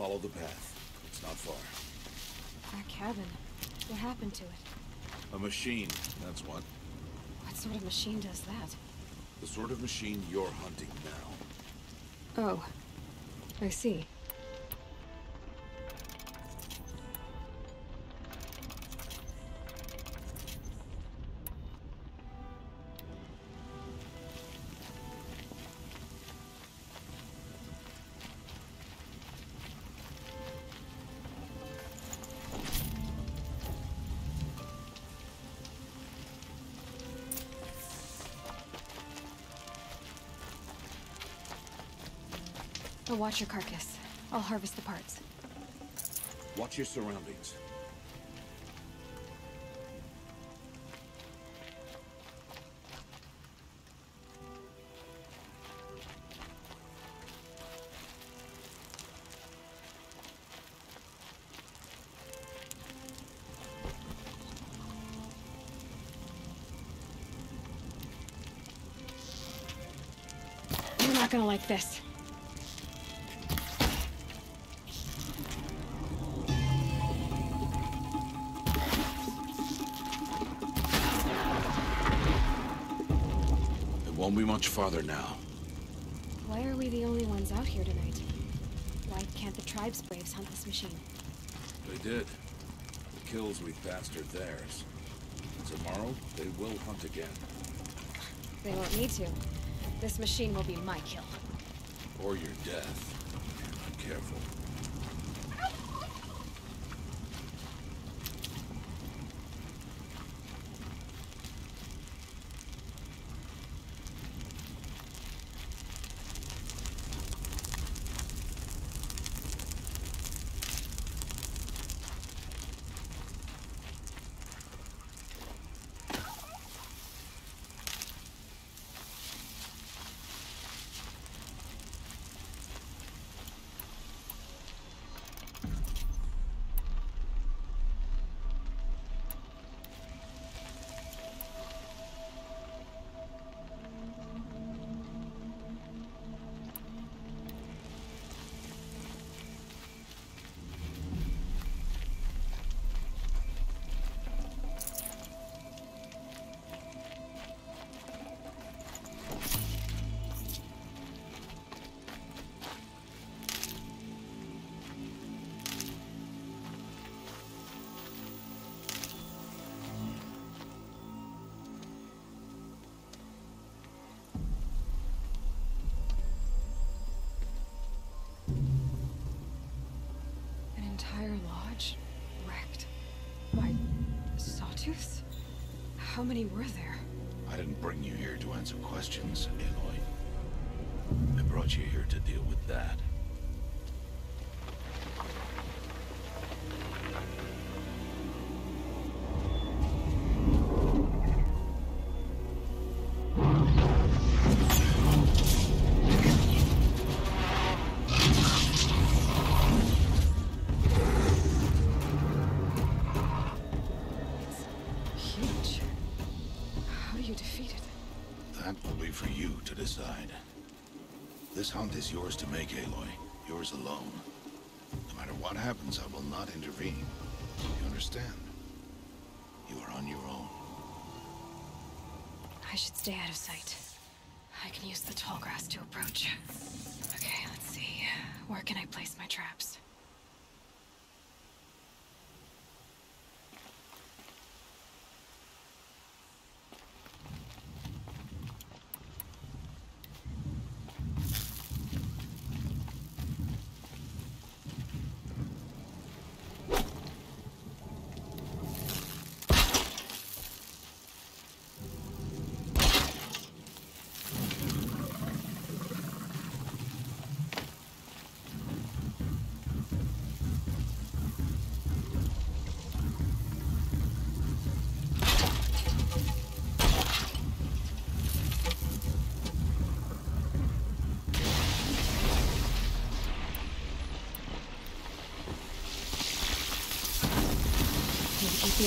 Follow the path. It's not far. That cabin. What happened to it? A machine, that's what. What sort of machine does that? The sort of machine you're hunting now. Oh. I see. Watch your carcass. I'll harvest the parts. Watch your surroundings. You're not gonna like this. Won't be much farther now. Why are we the only ones out here tonight? Why can't the tribe's braves hunt this machine? They did. The kills we passed are theirs. Tomorrow, they will hunt again. They won't need to. This machine will be my kill. Or your death. Be careful. Entire lodge? Wrecked. By... sawtooths? How many were there? I didn't bring you here to answer questions, Aloy. I brought you here to deal with that. This hunt is yours to make, Aloy. Yours alone. No matter what happens, I will not intervene. You understand? You are on your own. I should stay out of sight. I can use the tall grass to approach. Okay, let's see. Where can I place my traps?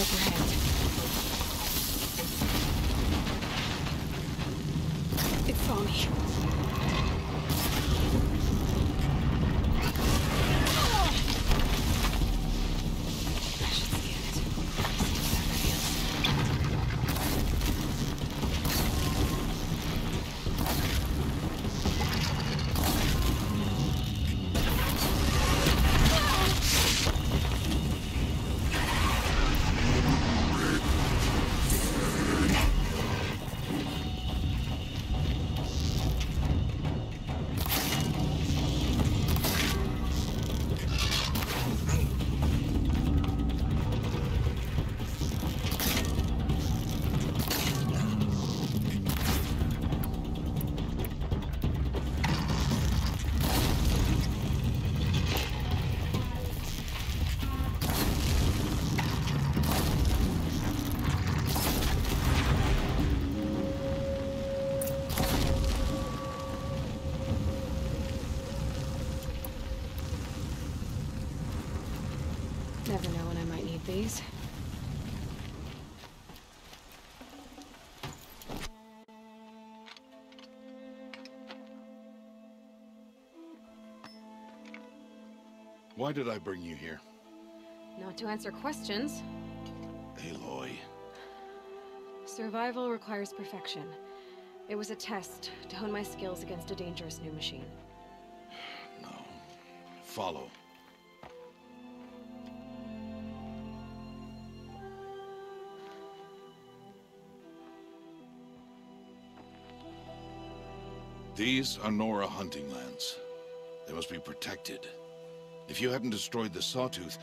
Need to Why did I bring you here? Not to answer questions. Aloy. Survival requires perfection. It was a test to hone my skills against a dangerous new machine. No. Follow. These are Nora hunting lands. They must be protected. If you hadn't destroyed the Sawtooth,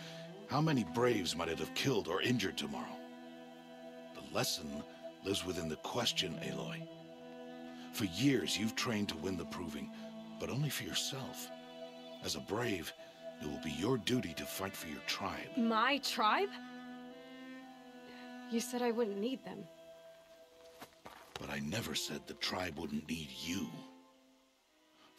how many Braves might it have killed or injured tomorrow? The lesson lives within the question, Aloy. For years, you've trained to win the Proving, but only for yourself. As a Brave, it will be your duty to fight for your tribe. My tribe? You said I wouldn't need them. But I never said the tribe wouldn't need you.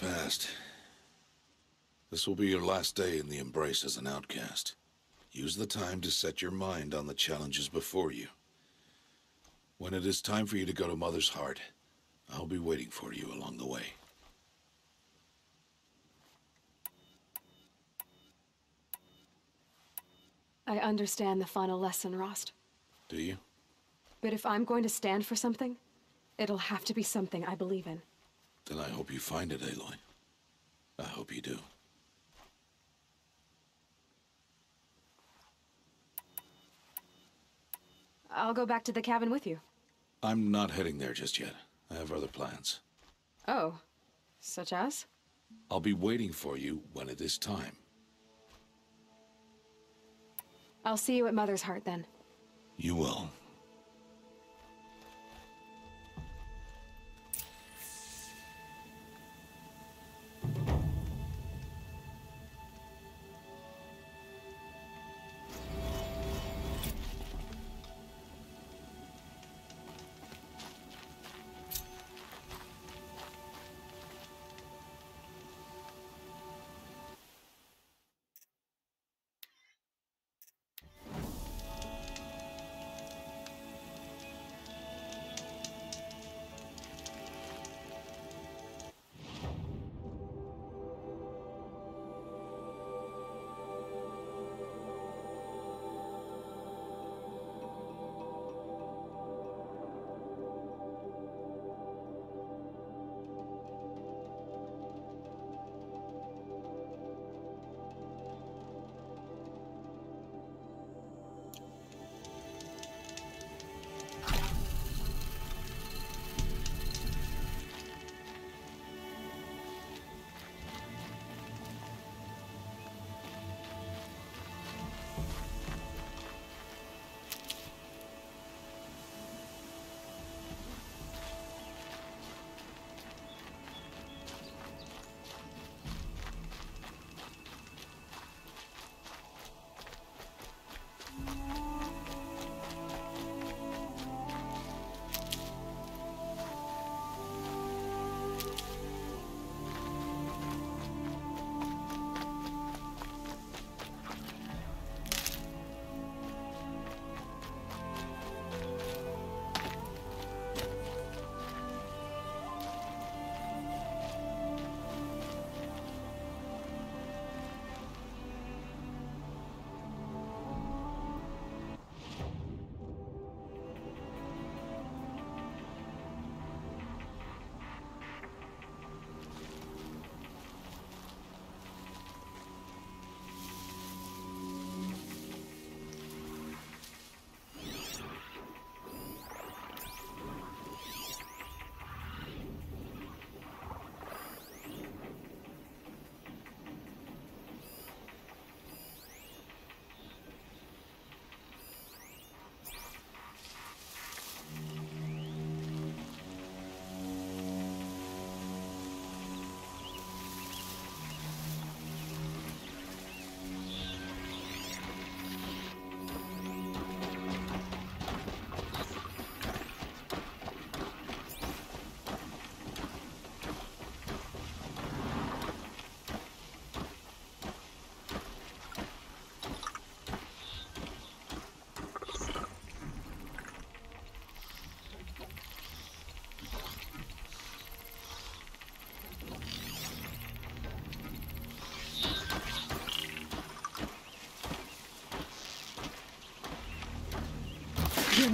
Has passed. This will be your last day in the Embrace as an outcast. Use the time to set your mind on the challenges before you. When it is time for you to go to Mother's Heart, I'll be waiting for you along the way. I understand the final lesson, Rost. Do you? But if I'm going to stand for something, it'll have to be something I believe in. Then I hope you find it, Aloy. I hope you do. I'll go back to the cabin with you. I'm not heading there just yet. I have other plans. Oh. Such as? I'll be waiting for you when it is time. I'll see you at Mother's Heart then. You will.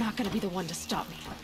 Not gonna be the one to stop me.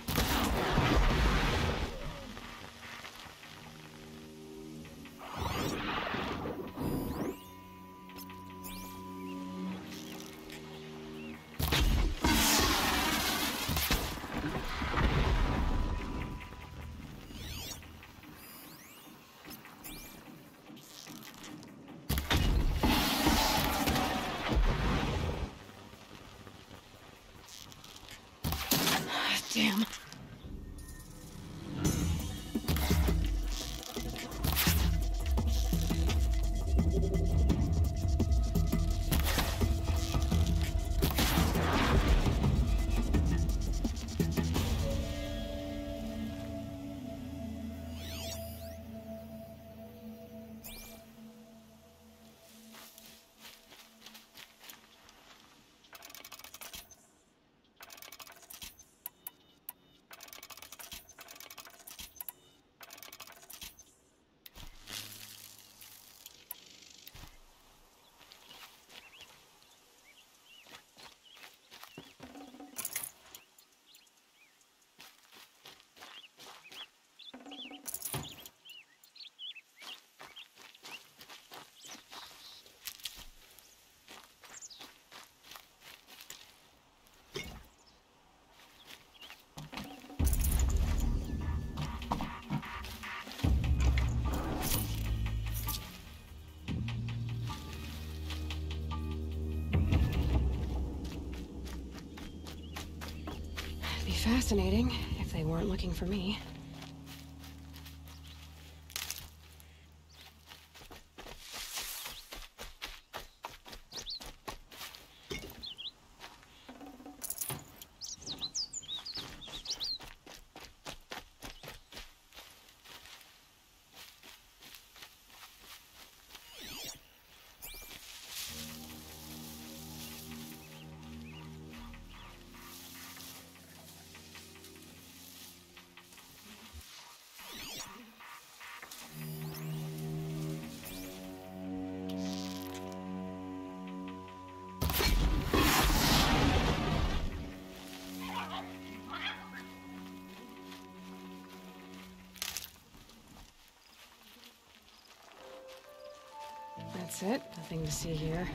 Fascinating if they weren't looking for me. That's it. Nothing to see here.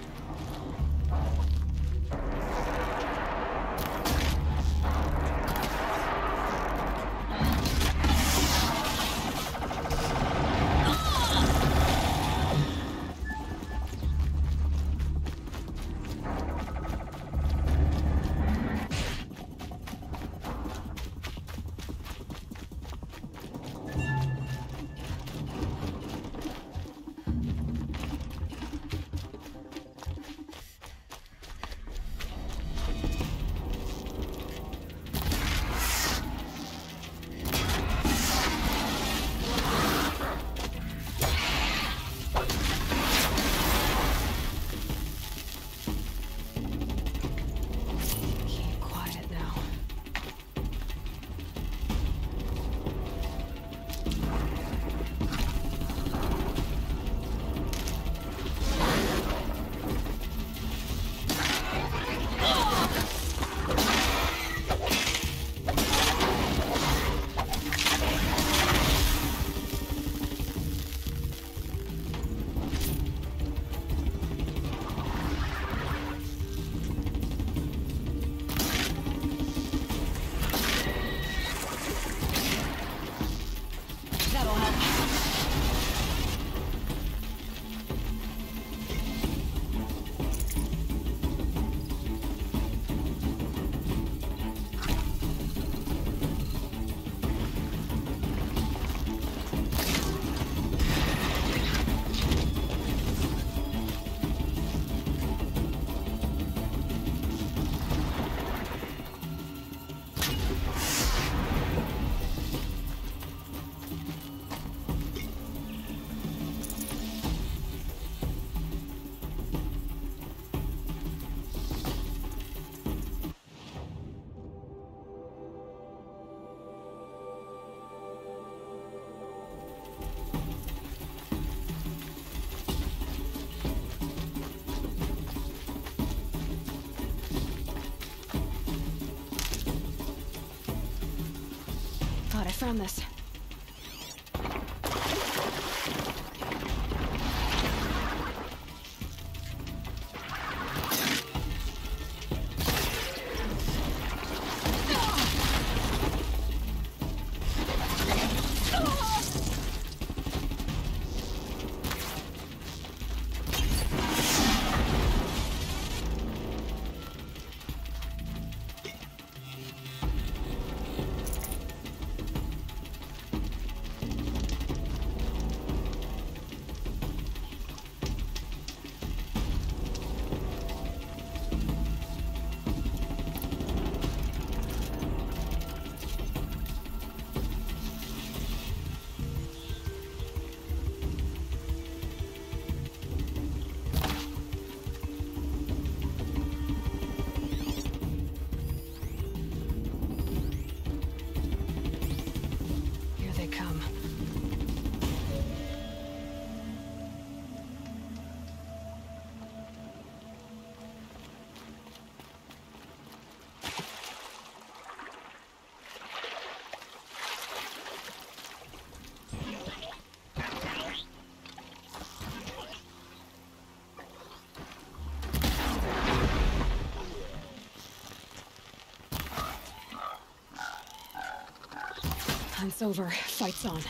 Hunt's over. Fight's on.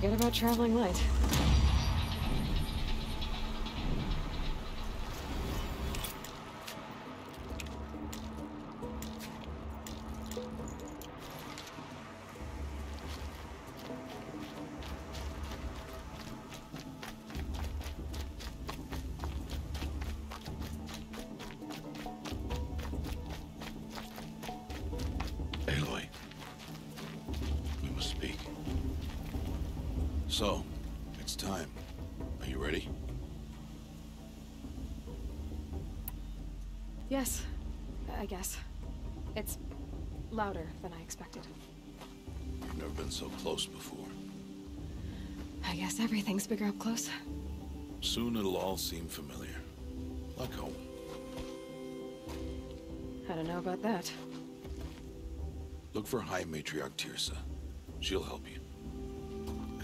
Forget about traveling light. Close. Soon it'll all seem familiar. Like home. I don't know about that. Look for High Matriarch Teersa. She'll help you.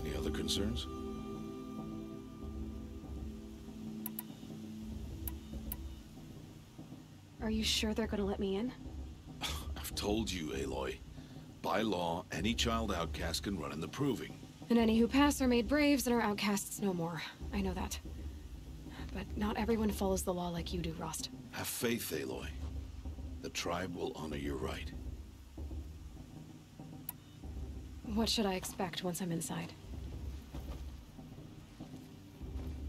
Any other concerns? Are you sure they're gonna let me in? I've told you, Aloy. By law, any child outcast can run in the Proving. And any who pass are made braves and are outcasts no more. I know that. But not everyone follows the law like you do, Rost. Have faith, Aloy. The tribe will honor your right. What should I expect once I'm inside?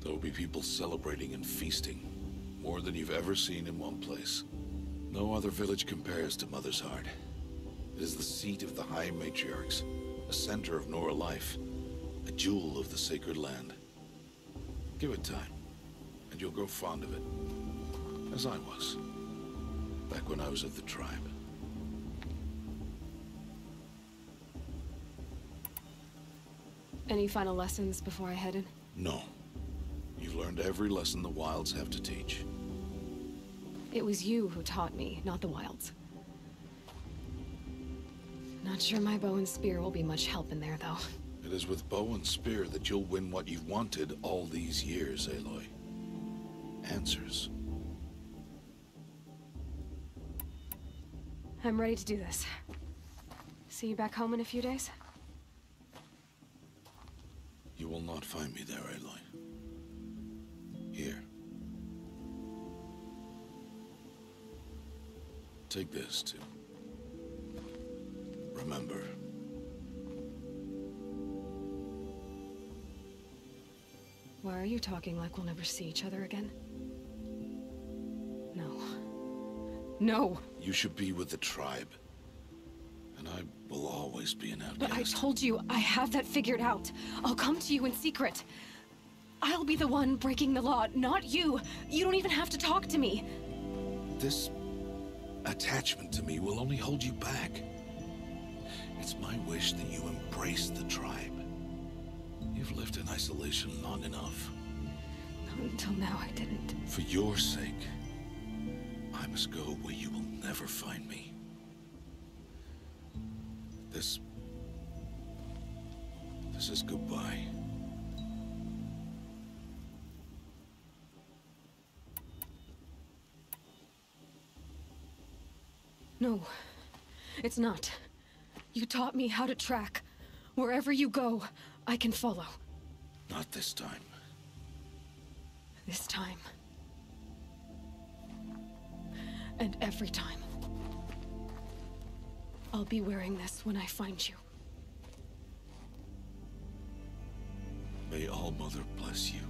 There will be people celebrating and feasting. More than you've ever seen in one place. No other village compares to Mother's Heart. It is the seat of the High Matriarchs, a center of Nora life, jewel of the sacred land. Give it time, and you'll grow fond of it. As I was, back when I was of the tribe. Any final lessons before I head in? No. You've learned every lesson the Wilds have to teach. It was you who taught me, not the Wilds. Not sure my bow and spear will be much help in there, though. It is with bow and spear that you'll win what you've wanted all these years, Aloy. Answers. I'm ready to do this. See you back home in a few days? You will not find me there, Aloy. Here. Take this, to Remember. Why are you talking like we'll never see each other again? No. No! You should be with the tribe. And I will always be an outcast. But I told you, I have that figured out. I'll come to you in secret. I'll be the one breaking the law, not you. You don't even have to talk to me. This attachment to me will only hold you back. It's my wish that you embrace the tribe. You've lived in isolation long enough. Not Until now, I didn't. For your sake, I must go where you will never find me. This... This is goodbye. No, it's not. You taught me how to track. Wherever you go, I can follow. Not this time. This time. And every time. I'll be wearing this when I find you. May All Mother bless you,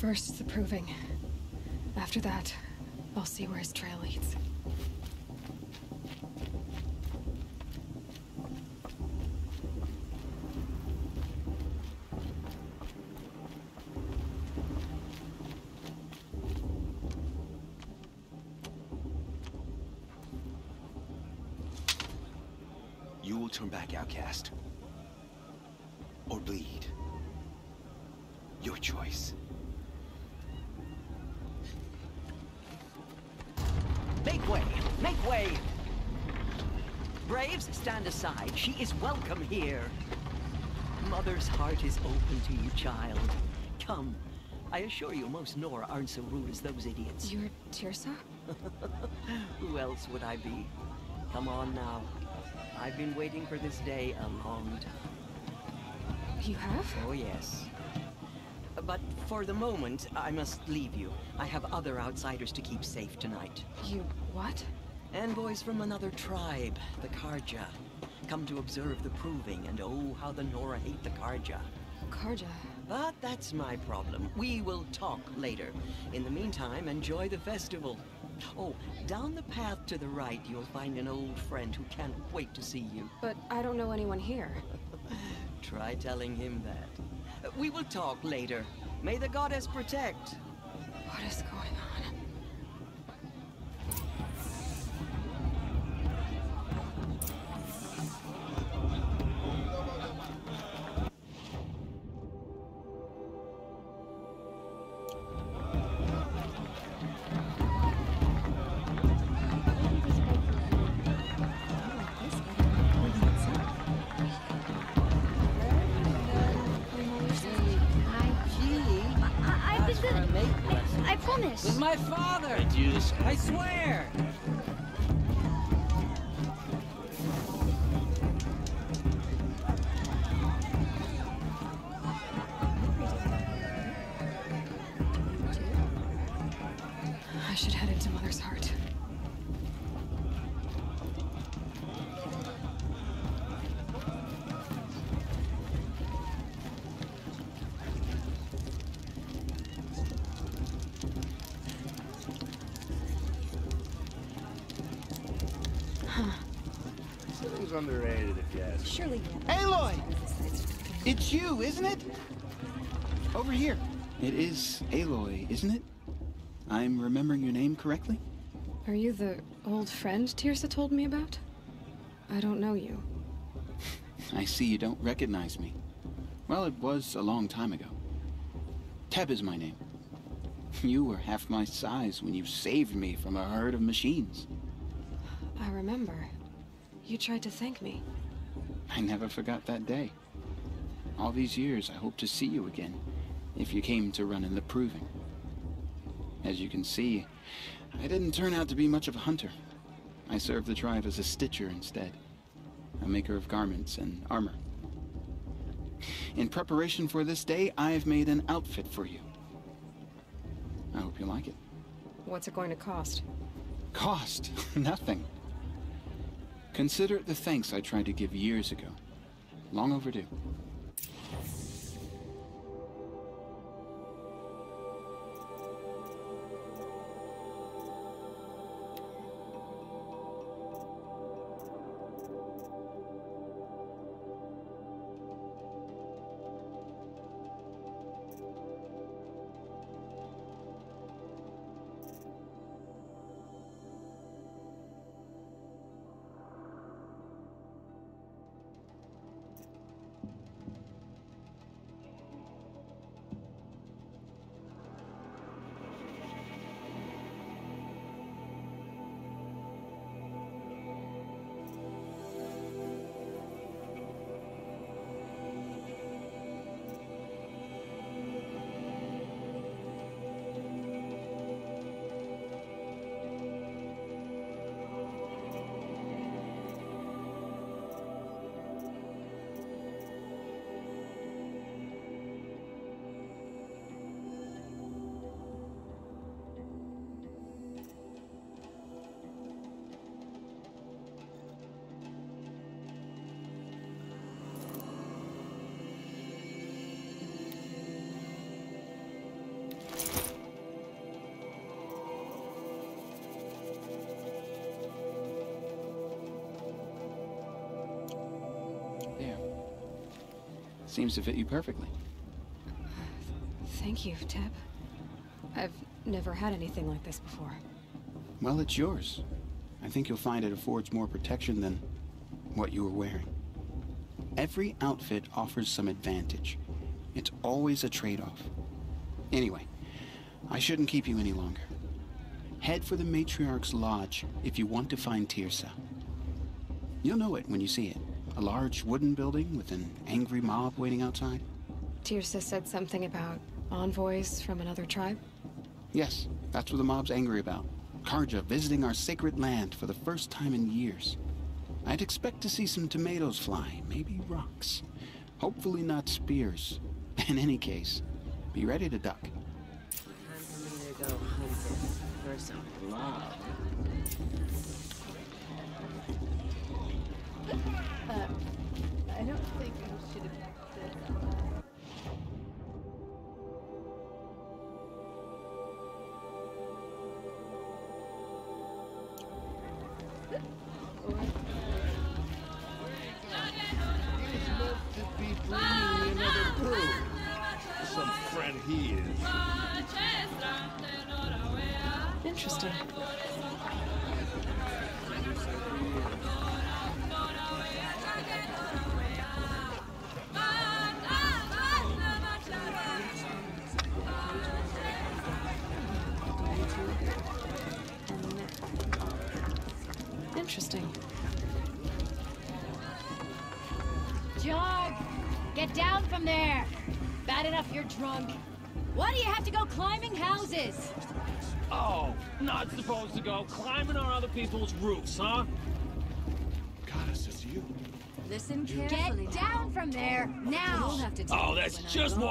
First, the proving. After that, I'll see where his trail leads. You will turn back outcast. Or bleed. Your choice. Make way! Make way! Braves, stand aside. She is welcome here. Mother's heart is open to you, child. Come. I assure you, most Nora aren't so rude as those idiots. You're Teersa? Who else would I be? Come on now. I've been waiting for this day a long time. You have? Oh, yes. But for the moment, I must leave you. I have other outsiders to keep safe tonight. You what? Envoys from another tribe, the Carja. Come to observe the proving, and oh, how the Nora hate the Carja. Carja. But that's my problem. We will talk later. In the meantime, enjoy the festival. Oh, down the path to the right, you'll find an old friend who can't wait to see you. But I don't know anyone here. Try telling him that. We will talk later. May the goddess protect. Surely. Aloy! It's you, isn't it? Over here. It is Aloy, isn't it? I'm remembering your name correctly? Are you the old friend Teersa told me about? I don't know you. I see you don't recognize me. Well, it was a long time ago. Teb is my name. You were half my size when you saved me from a herd of machines. I remember. You tried to thank me. I never forgot that day. All these years, I hope to see you again, if you came to run in the proving. As you can see, I didn't turn out to be much of a hunter. I served the tribe as a stitcher instead, a maker of garments and armor. In preparation for this day, I've made an outfit for you. I hope you like it. What's it going to cost? Cost? Nothing. Consider the thanks I tried to give years ago. Long overdue. Seems to fit you perfectly. Thank you, Teb. I've never had anything like this before. Well, it's yours. I think you'll find it affords more protection than what you were wearing. Every outfit offers some advantage. It's always a trade-off. Anyway, I shouldn't keep you any longer. Head for the Matriarch's Lodge if you want to find Teersa. You'll know it when you see it. A large wooden building with an angry mob waiting outside. Teersa said something about envoys from another tribe? Yes, that's what the mob's angry about. Carja visiting our sacred land for the first time in years. I'd expect to see some tomatoes fly, maybe rocks. Hopefully not spears. In any case, be ready to duck.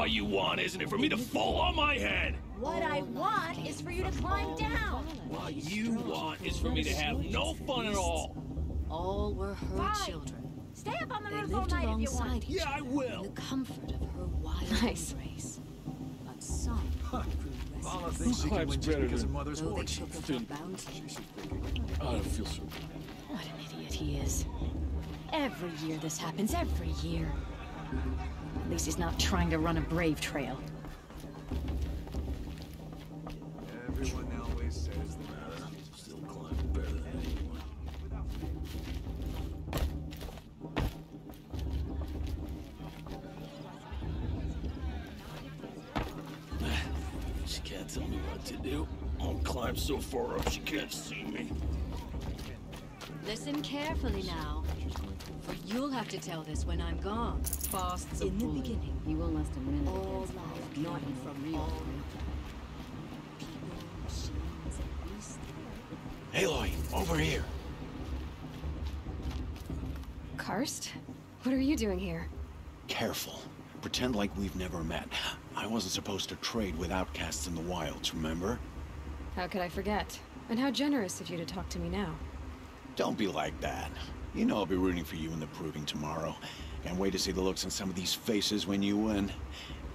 Just what you want, isn't it? For me to fall on my head. What I want is for you to climb down. What you want is for me to have no fun at all. All were her Fine. children. Stay up on the They roof all lived night if you want. alongside each Yeah, I other will. in the comfort of her wild Nice. embrace. But some grew Mama restless. thinks she can win just better because than- of mother's Though they horse. took of her. I don't feel so. What an idiot he is. Every year this happens, every year. At least he's not trying to run a brave trail. Everyone always says that. Still climbing better than anyone. She can't tell me what to do. I'll climb so far up she can't see me. Listen carefully now. For you'll have to tell this when I'm gone. Fast's In the beginning, You will last a minute. all life Not came from from real. all people, machines, and beasts. Aloy, over here. Karst? What are you doing here? Careful. Pretend like we've never met. I wasn't supposed to trade with outcasts in the wilds, remember? How could I forget? And how generous of you to talk to me now. Don't be like that. You know I'll be rooting for you in the proving tomorrow. Can't wait to see the looks on some of these faces when you win.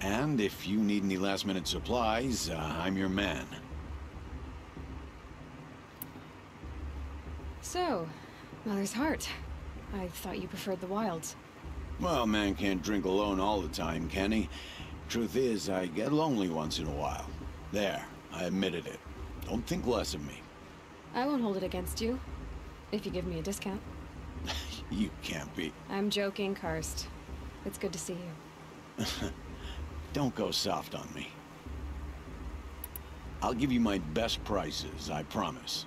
And if you need any last-minute supplies, uh, I'm your man. So, Mother's Heart. I thought you preferred the wilds. Well, man can't drink alone all the time, can he? Truth is, I get lonely once in a while. There, I admitted it. Don't think less of me. I won't hold it against you. If you give me a discount. You can't be. I'm joking, Karst. It's good to see you. Don't go soft on me. I'll give you my best prices, I promise.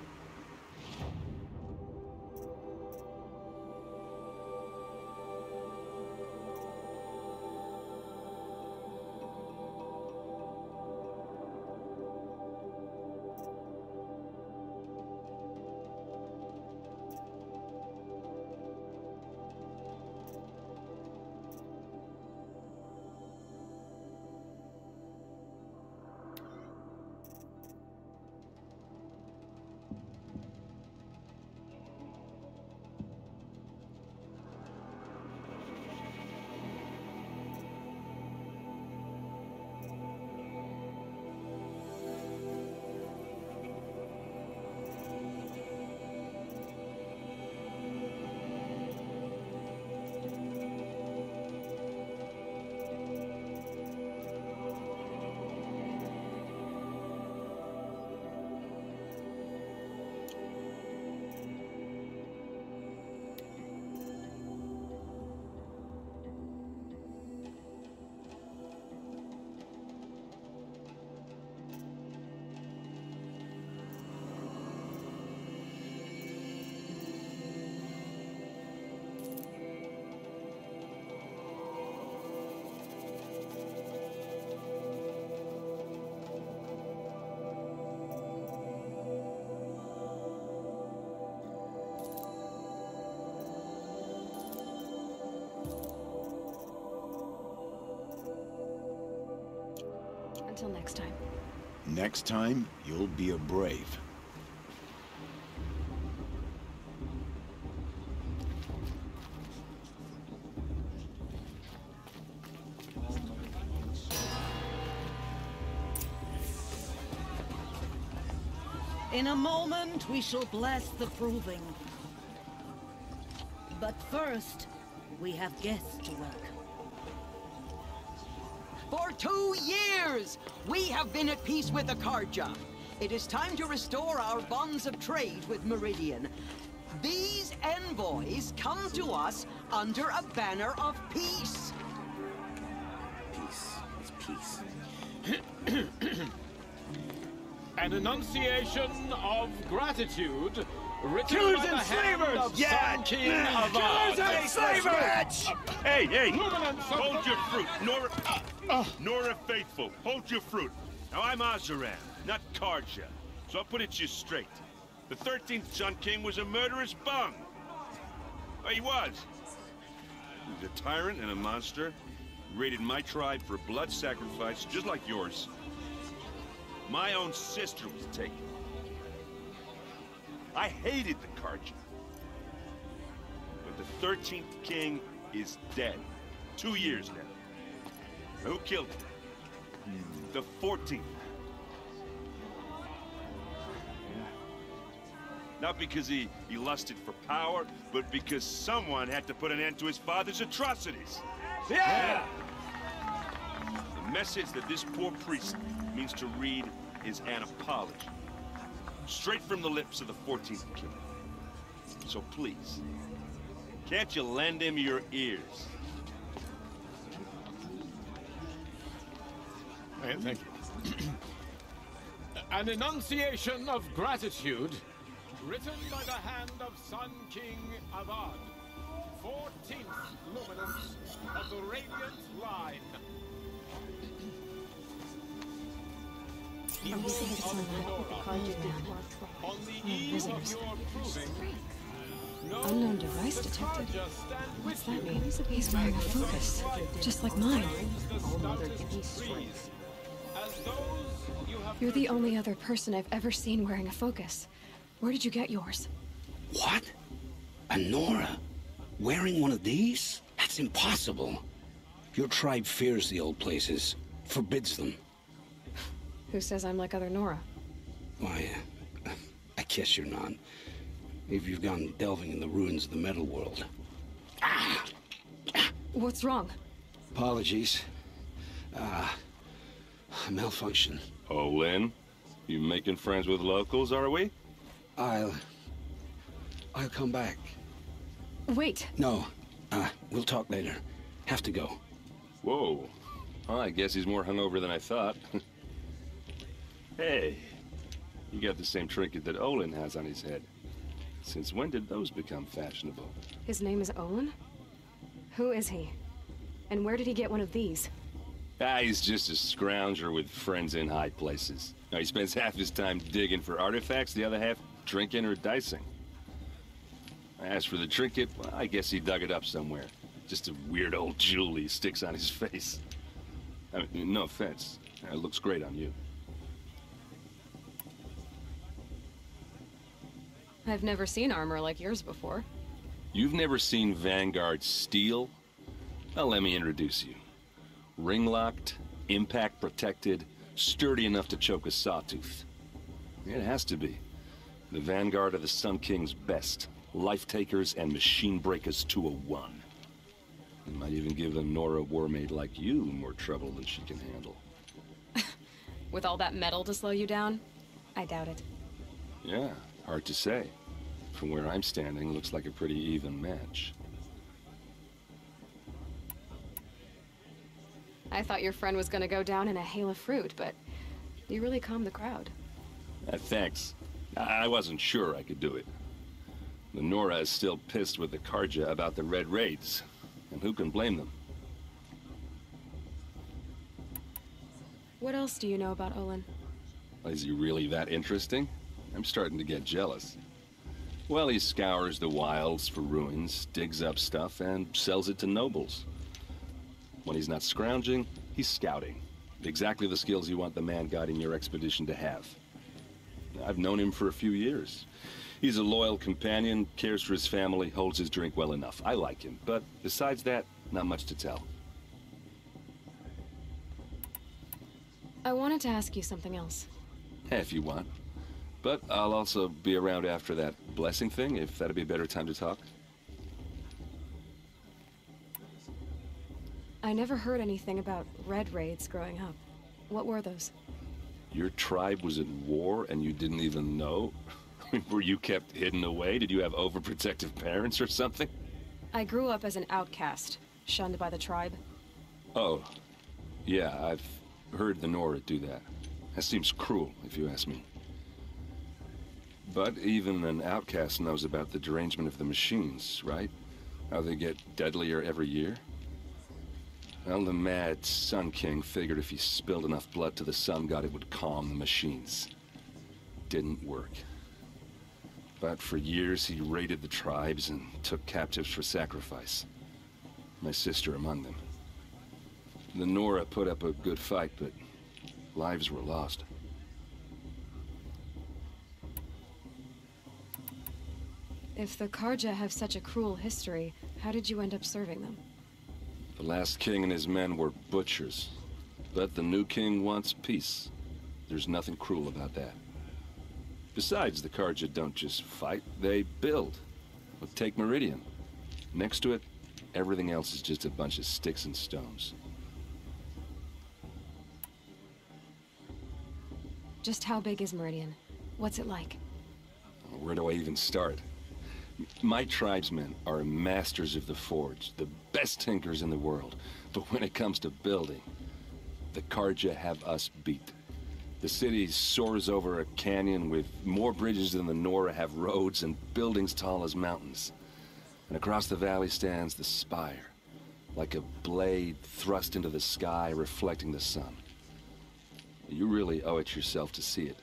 Until next time. Next time, you'll be a brave. In a moment, we shall bless the proving. But first, we have guests to welcome. For two years, we have been at peace with the Carja. It is time to restore our bonds of trade with Meridian. These envoys come to us under a banner of peace. Peace. It's peace. An enunciation of gratitude written Killers by the and hand slavers! of Yeah, Sun King man, of killers and slavers! Hey, hey, Luminance hold your fruit, Nora. Uh, Oh. Nora Faithful, hold your fruit. Now I'm Oseram, not Carja, so I'll put it to you straight. The 13th Sun King was a murderous bung. Oh, he was. He was a tyrant and a monster. Raided my tribe for blood sacrifice, just like yours. My own sister was taken. I hated the Carja. But the 13th king is dead. Two years now. Who killed him? The 14th. Not because he, he lusted for power, but because someone had to put an end to his father's atrocities. Yeah! The message that this poor priest means to read is an apology. Straight from the lips of the 14th king. So please, can't you lend him your ears? Hey, thank you. An enunciation of gratitude, written by the hand of Sun King Avad, 14th luminance of the Radiant Line. Are we saying it's on the eve of your proving, Unknown device detected. What's that mean? He's wearing a focus, just like mine. You're the only other person I've ever seen wearing a focus. Where did you get yours? What? A Nora? Wearing one of these? That's impossible. Your tribe fears the old places, forbids them. Who says I'm like other Nora? Why, uh, I guess you're not. If you've gone delving in the ruins of the metal world. What's wrong? Apologies. Ah, a malfunction. Oh, Lynn? You making friends with locals, are we? I'll... I'll come back. Wait. No. Uh, we'll talk later. Have to go. Whoa. Well, I guess he's more hungover than I thought. hey, you got the same trinket that Olin has on his head. Since when did those become fashionable? His name is Olin? Who is he? And where did he get one of these? Ah, he's just a scrounger with friends in high places. Now, he spends half his time digging for artifacts, the other half drinking or dicing. As for the trinket, well, I guess he dug it up somewhere. Just a weird old jewel he sticks on his face. I mean, no offense. It looks great on you. I've never seen armor like yours before. You've never seen Vanguard steel? Well, let me introduce you. Ring-locked, impact-protected, sturdy enough to choke a sawtooth. It has to be. The Vanguard of the Sun King's best. Life takers and machine breakers to a one. It might even give a Nora Warmaid like you more trouble than she can handle. With all that metal to slow you down? I doubt it. Yeah, hard to say. From where I'm standing, looks like a pretty even match. I thought your friend was gonna go down in a hail of fruit, but you really calmed the crowd. Uh, thanks. I wasn't sure I could do it. The Nora is still pissed with the Carja about the Red Raids, and who can blame them? What else do you know about Olin? Is he really that interesting? I'm starting to get jealous. Well, he scours the wilds for ruins, digs up stuff, and sells it to nobles. When he's not scrounging, he's scouting. Exactly the skills you want the man guiding your expedition to have. I've known him for a few years. He's a loyal companion, cares for his family, holds his drink well enough. I like him, but besides that, not much to tell. I wanted to ask you something else. Eh, if you want. But I'll also be around after that blessing thing, if that'd be a better time to talk. I never heard anything about red raids growing up. What were those? Your tribe was at war and you didn't even know? Were you kept hidden away? Did you have overprotective parents or something? I grew up as an outcast, shunned by the tribe. Oh, yeah, I've heard the Nora do that. That seems cruel, if you ask me. But even an outcast knows about the derangement of the machines, right? How they get deadlier every year? Well, the mad Sun King figured if he spilled enough blood to the Sun God, it would calm the machines. Didn't work. But for years, he raided the tribes and took captives for sacrifice. My sister among them. The Nora put up a good fight, but lives were lost. If the Carja have such a cruel history, how did you end up serving them? The last king and his men were butchers. But the new king wants peace. There's nothing cruel about that. Besides, the Carja don't just fight, they build. Well, take Meridian. Next to it, everything else is just a bunch of sticks and stones. Just how big is Meridian? What's it like? Where do I even start? My tribesmen are masters of the forge, the best tinkers in the world. But when it comes to building, the Carja have us beat. The city soars over a canyon with more bridges than the Nora have roads and buildings tall as mountains. And across the valley stands the spire, like a blade thrust into the sky reflecting the sun. You really owe it yourself to see it.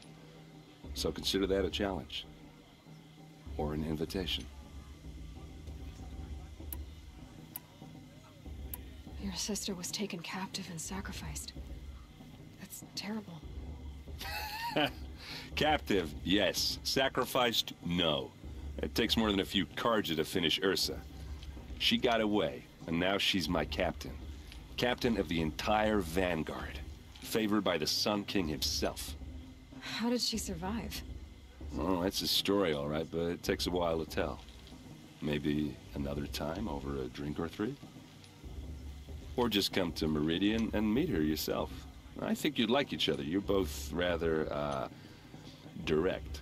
So consider that a challenge. Or an invitation. Your sister was taken captive and sacrificed. That's terrible. Captive, yes. Sacrificed, no. It takes more than a few Carja to finish Ersa. She got away, and now she's my captain. Captain of the entire Vanguard. Favored by the Sun King himself. How did she survive? Oh, that's a story, all right, but it takes a while to tell. Maybe another time over a drink or three? Or just come to Meridian and meet her yourself. I think you'd like each other. You're both rather, uh, direct.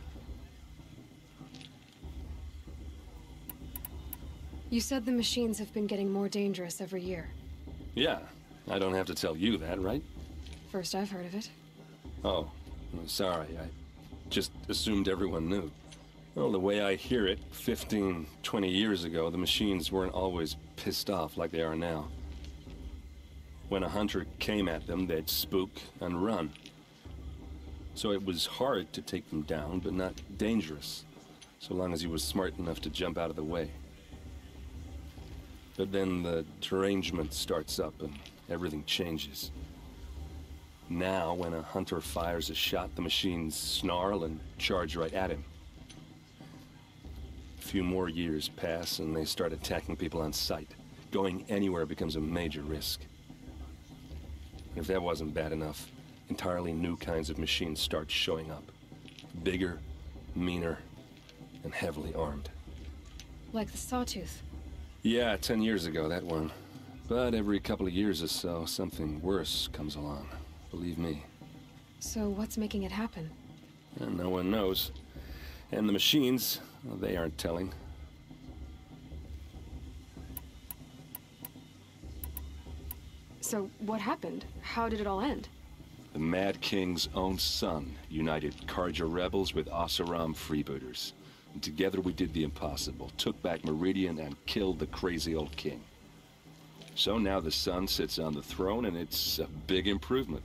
You said the machines have been getting more dangerous every year. Yeah, I don't have to tell you that, right? First I've heard of it. Oh, I'm sorry. I just assumed everyone knew. Well, the way I hear it, 15, 20 years ago, the machines weren't always pissed off like they are now. When a hunter came at them, they'd spook and run. So it was hard to take them down, but not dangerous, so long as he was smart enough to jump out of the way. But then the derangement starts up and everything changes. Now, when a hunter fires a shot, the machines snarl and charge right at him. A few more years pass and they start attacking people on sight. Going anywhere becomes a major risk. If that wasn't bad enough, entirely new kinds of machines start showing up. Bigger, meaner, and heavily armed. Like the Sawtooth. Yeah, ten years ago, that one. But every couple of years or so, something worse comes along. Believe me. So what's making it happen? And no one knows. And the machines, well, they aren't telling. So what happened? How did it all end? The Mad King's own son united Carja rebels with Oseram freebooters. And together we did the impossible, took back Meridian and killed the crazy old king. So now the son sits on the throne and it's a big improvement.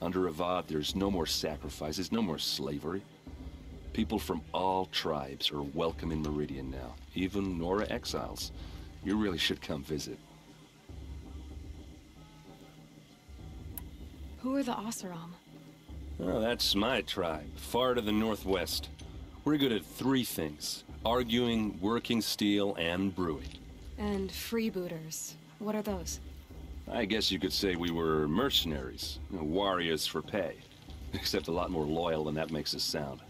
Under Avad, there's no more sacrifices, no more slavery. People from all tribes are welcome in Meridian now, even Nora exiles. You really should come visit. Who are the Oseram? Oh, that's my tribe, far to the northwest. We're good at three things. Arguing, working steel, and brewing. And freebooters. What are those? I guess you could say we were mercenaries. you know, warriors for pay. Except a lot more loyal than that makes us sound.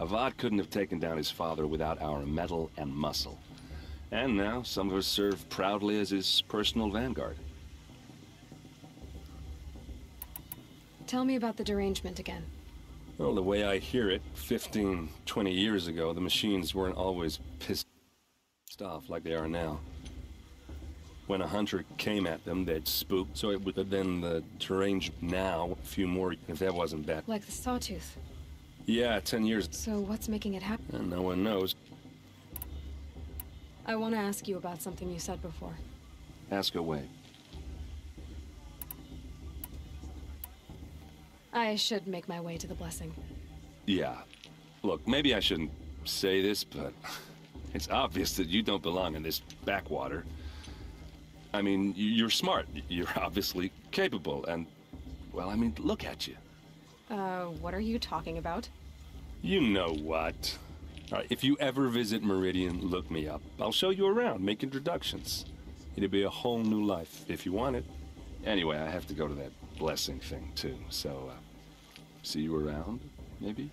Avad couldn't have taken down his father without our metal and muscle. And now, some of us serve proudly as his personal vanguard. Tell me about the derangement again. Well, the way I hear it, 15, 20 years ago, the machines weren't always pissed off like they are now. When a hunter came at them, they'd spook, so it would have been the deranged now, a few more, if that wasn't bad. Like the Sawtooth. Yeah, 10 years. So what's making it happen? And no one knows. I want to ask you about something you said before. Ask away. I should make my way to the blessing. Yeah. Look, maybe I shouldn't say this, but it's obvious that you don't belong in this backwater. I mean, you're smart. You're obviously capable, and, well, I mean, look at you. Uh, what are you talking about? You know what. All right, if you ever visit Meridian, look me up. I'll show you around, make introductions. It'll be a whole new life, if you want it. Anyway, I have to go to that blessing thing, too, so, uh, see you around, maybe?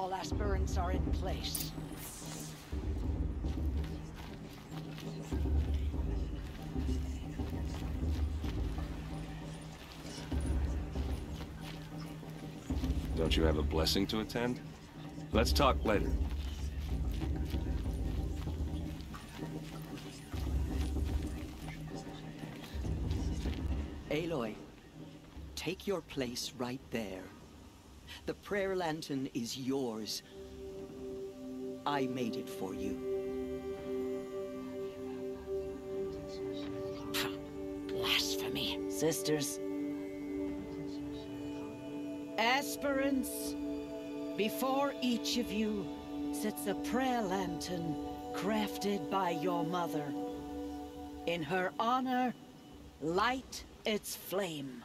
All aspirants are in place. Don't you have a blessing to attend? Let's talk later. Aloy, take your place right there. The prayer lantern is yours. I made it for you. Blasphemy. Sisters. Aspirants, before each of you sits a prayer lantern crafted by your mother. In her honor, light its flame.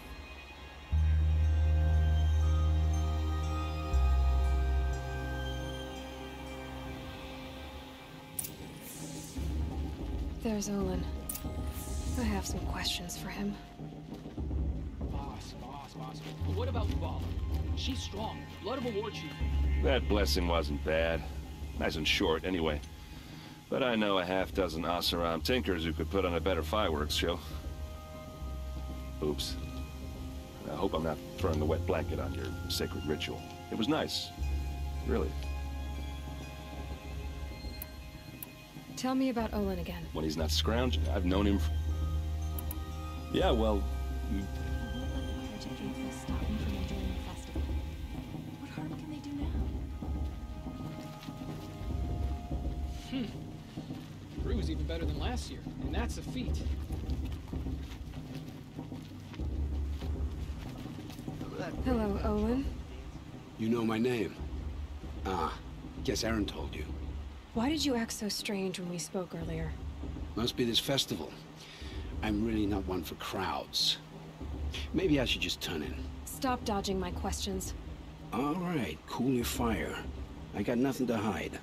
There's Olin. I have some questions for him. Boss, boss, boss. What about Vala? She's strong. Blood of a war chief. That blessing wasn't bad. Nice and short, anyway. But I know a half dozen Oseram tinkers who could put on a better fireworks show. Oops. I hope I'm not throwing the wet blanket on your sacred ritual. It was nice. Really. Tell me about Olin again. When he's not scrounging, I've known him. For... Yeah, well, Hmm. Brew's even better than last year, and that's a feat. Hello, Olin. You know my name? Ah, guess Erend told you. Why did you act so strange when we spoke earlier? Must be this festival. I'm really not one for crowds. Maybe I should just turn in. Stop dodging my questions. All right, cool your fire. I got nothing to hide.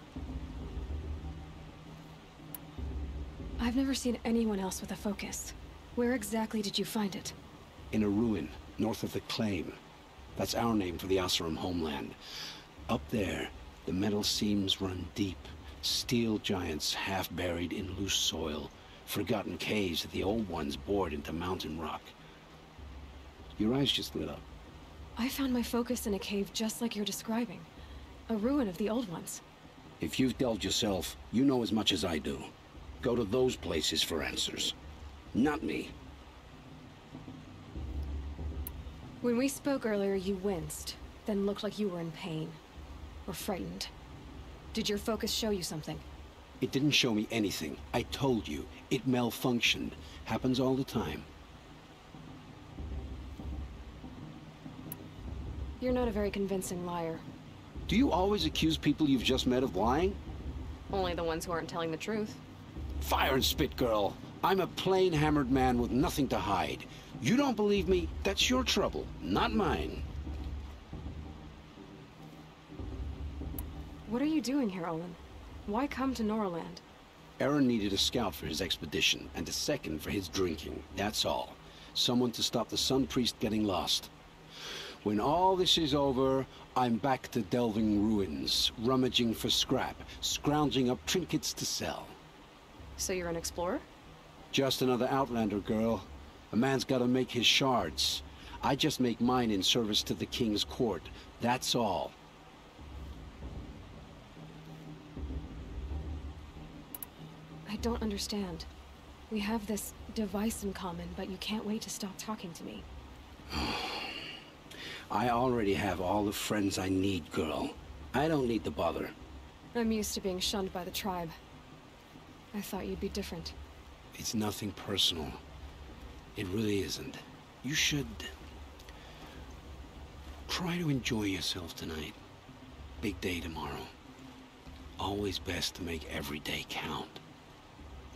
I've never seen anyone else with a focus. Where exactly did you find it? In a ruin, north of the Claim. That's our name for the Oseram homeland. Up there, the metal seams run deep. Steel giants half buried in loose soil. Forgotten caves that the old ones bored into mountain rock. Your eyes just lit up. I found my focus in a cave just like you're describing. A ruin of the old ones. If you've delved yourself, you know as much as I do. Go to those places for answers. Not me. When we spoke earlier, you winced, then looked like you were in pain. Or frightened. Did your focus show you something? It didn't show me anything. I told you. It malfunctioned. Happens all the time. You're not a very convincing liar. Do you always accuse people you've just met of lying? Only the ones who aren't telling the truth. Fire and spit, girl. I'm a plain hammered man with nothing to hide. You don't believe me? That's your trouble, not mine. What are you doing here, Olin? Why come to Noraland? Erend needed a scout for his expedition, and a second for his drinking. That's all. Someone to stop the Sun Priest getting lost. When all this is over, I'm back to delving ruins, rummaging for scrap, scrounging up trinkets to sell. So you're an explorer? Just another Outlander girl. A man's gotta make his shards. I just make mine in service to the King's court. That's all. Don't understand. We have this device in common, but you can't wait to stop talking to me. I already have all the friends I need, girl. I don't need the bother. I'm used to being shunned by the tribe. I thought you'd be different. It's nothing personal. It really isn't. You should... Try to enjoy yourself tonight. Big day tomorrow. Always best to make every day count.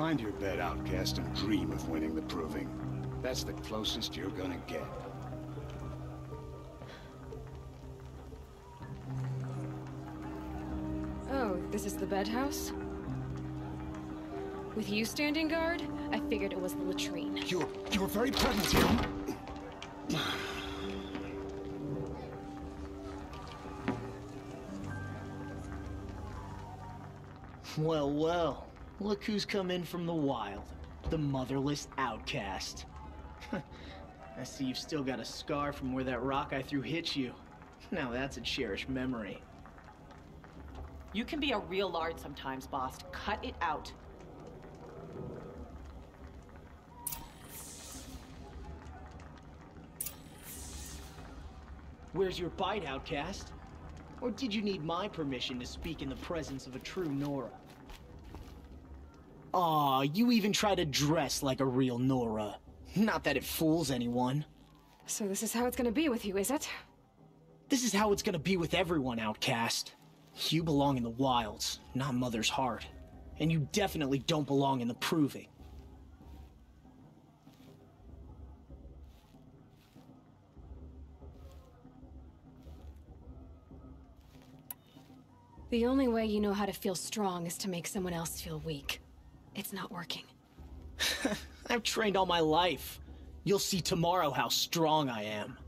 Find your bed, outcast, and dream of winning the proving. That's the closest you're gonna get. Oh, this is the bed house? With you standing guard, I figured it was the latrine. You're, you're very present here. Well, well. Look who's come in from the wild. The motherless outcast. I see you've still got a scar from where that rock I threw hit you. Now that's a cherished memory. You can be a real lard sometimes, boss. Cut it out. Where's your bite, outcast? Or did you need my permission to speak in the presence of a true Nora? Aw, you even try to dress like a real Nora. Not that it fools anyone. So this is how it's gonna be with you, is it? This is how it's gonna be with everyone, outcast. You belong in the wilds, not Mother's heart. And you definitely don't belong in the proving. The only way you know how to feel strong is to make someone else feel weak. It's not working. I've trained all my life. You'll see tomorrow how strong I am.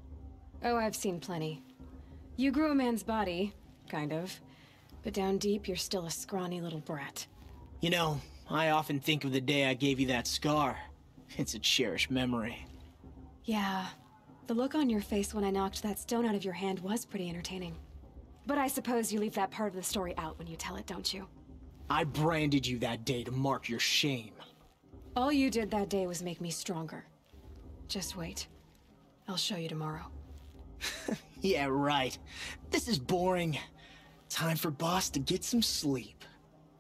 Oh, I've seen plenty. You grew a man's body, kind of. But down deep, you're still a scrawny little brat. You know, I often think of the day I gave you that scar. It's a cherished memory. Yeah. The look on your face when I knocked that stone out of your hand was pretty entertaining. But I suppose you leave that part of the story out when you tell it, don't you? I branded you that day to mark your shame. All you did that day was make me stronger. Just wait. I'll show you tomorrow. Yeah, right. This is boring. Time for Boss to get some sleep.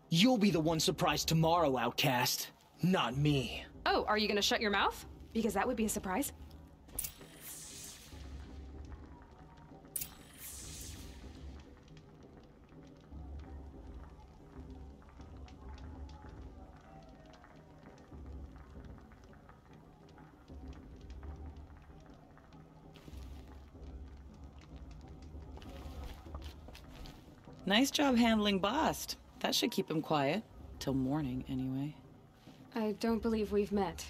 You'll be the one surprised tomorrow, Outcast. Not me. Oh, are you gonna shut your mouth? Because that would be a surprise. Nice job handling Bast. That should keep him quiet. Till morning, anyway. I don't believe we've met.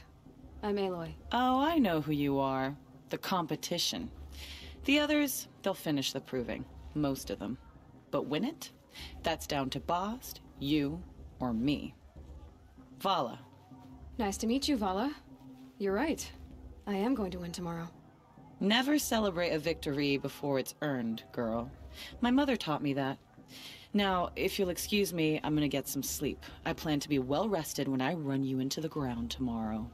I'm Aloy. Oh, I know who you are. The competition. The others, they'll finish the proving. Most of them. But win it? That's down to Bast, you, or me. Vala. Nice to meet you, Vala. You're right. I am going to win tomorrow. Never celebrate a victory before it's earned, girl. My mother taught me that. Now, if you'll excuse me, I'm gonna get some sleep. I plan to be well rested when I run you into the ground tomorrow.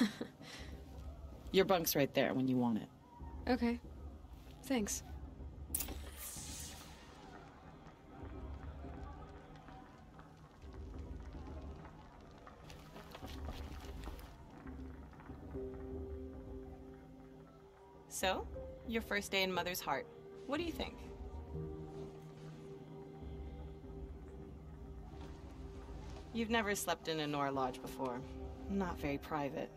Your bunk's right there when you want it. Okay. Thanks. So, your first day in Mother's Heart. What do you think? You've never slept in a Nora Lodge before. Not very private.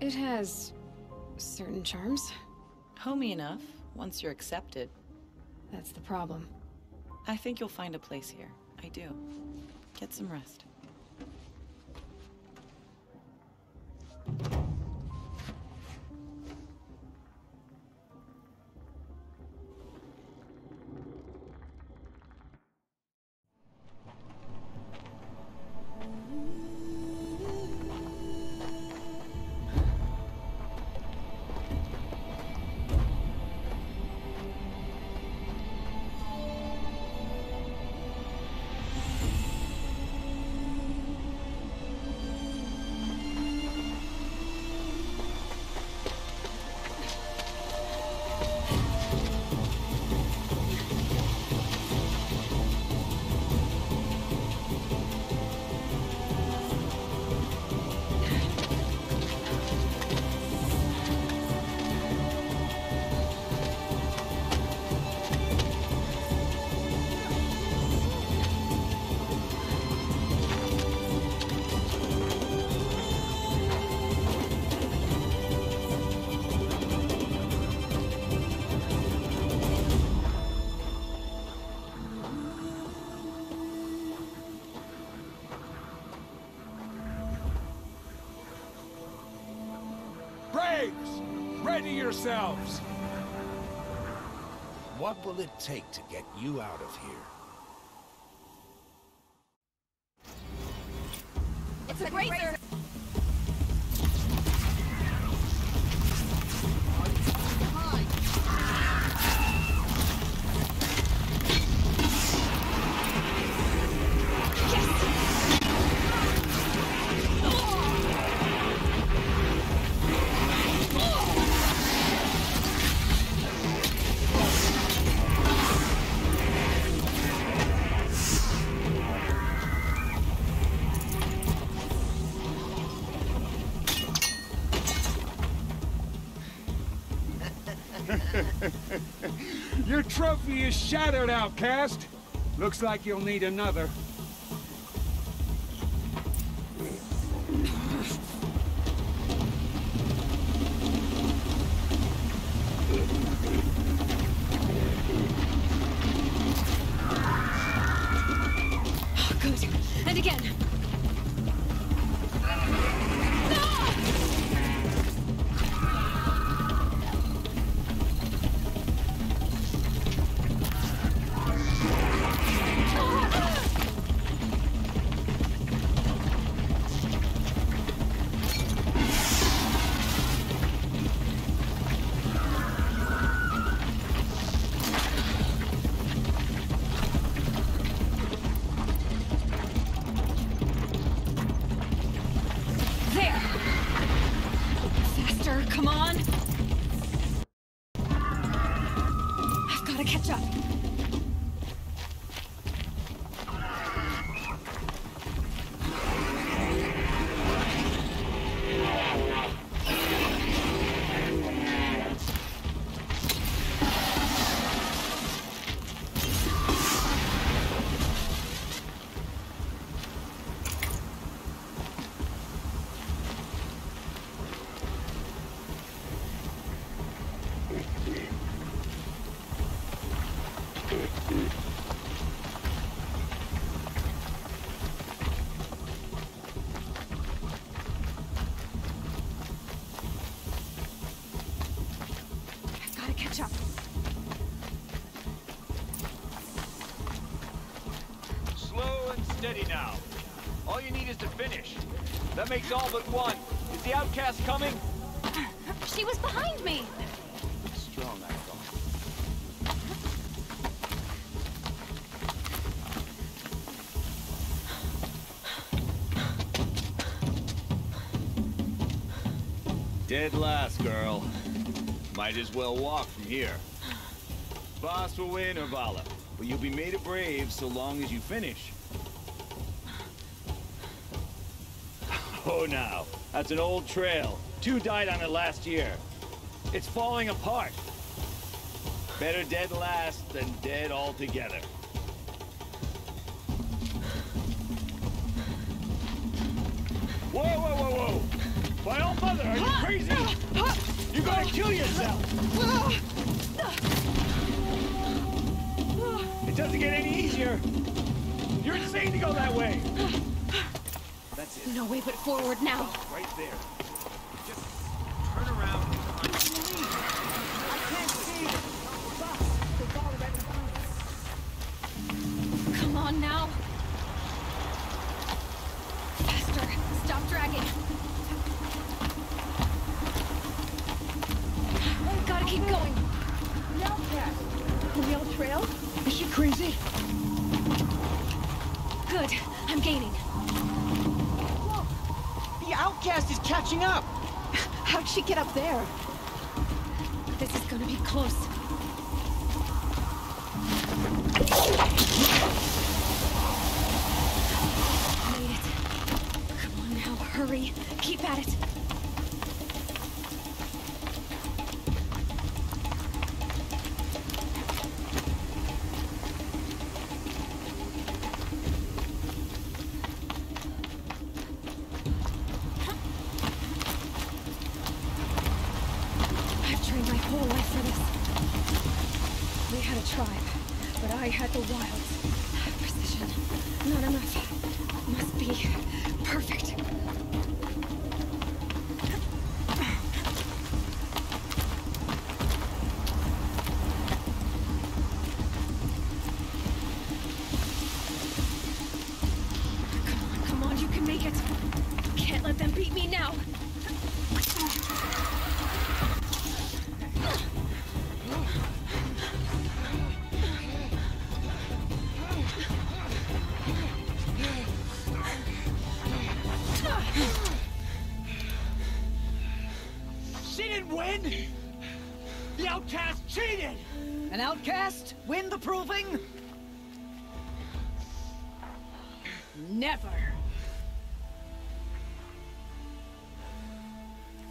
It has certain charms. Homey enough, once you're accepted. That's the problem. I think you'll find a place here. I do. Get some rest. Yourselves! What will it take to get you out of here? Is shattered, outcast. Looks like you'll need another. Might as well walk from here. Boss will win or Vala. But you'll be made a brave so long as you finish. Oh, now. That's an old trail. Two died on it last year. It's falling apart. Better dead last than dead altogether. Whoa, whoa, whoa, whoa! My own mother, are you crazy? Kill yourself! It doesn't get any easier! You're insane to go that way! That's it. No way but forward now. Right there. At it.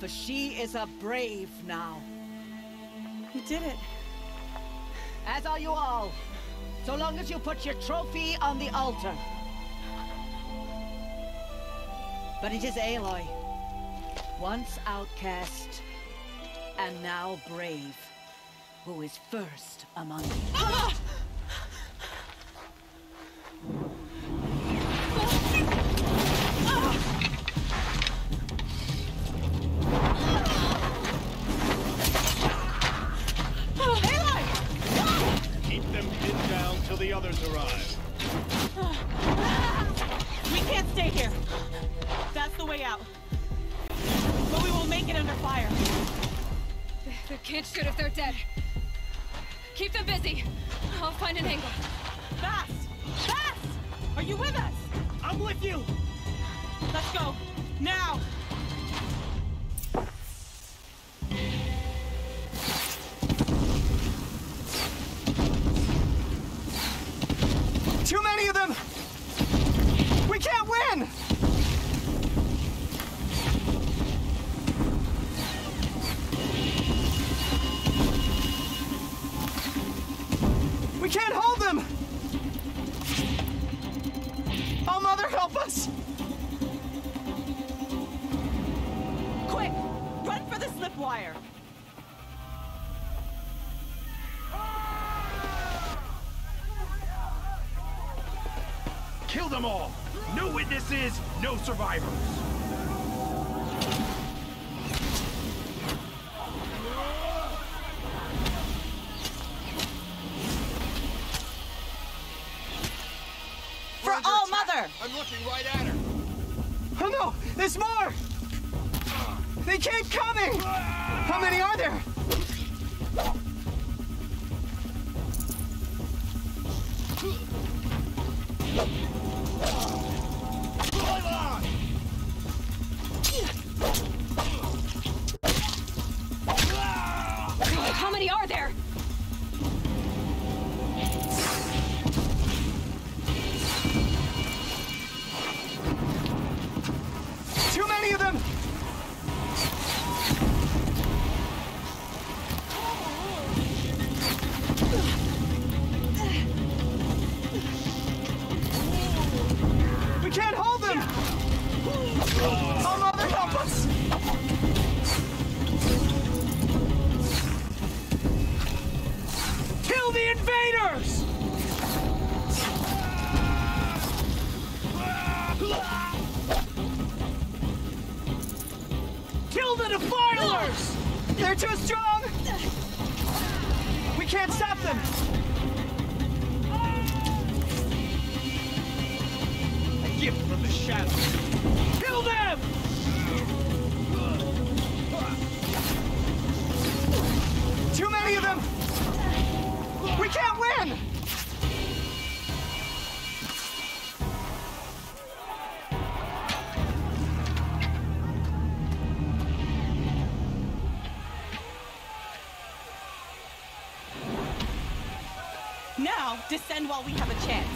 For she is a brave now. You did it. As are you all. So long as you put your trophy on the altar. But it is Aloy. Once outcast, and now brave, who is first among you. Keep Witnesses, no survivors! While we have a chance.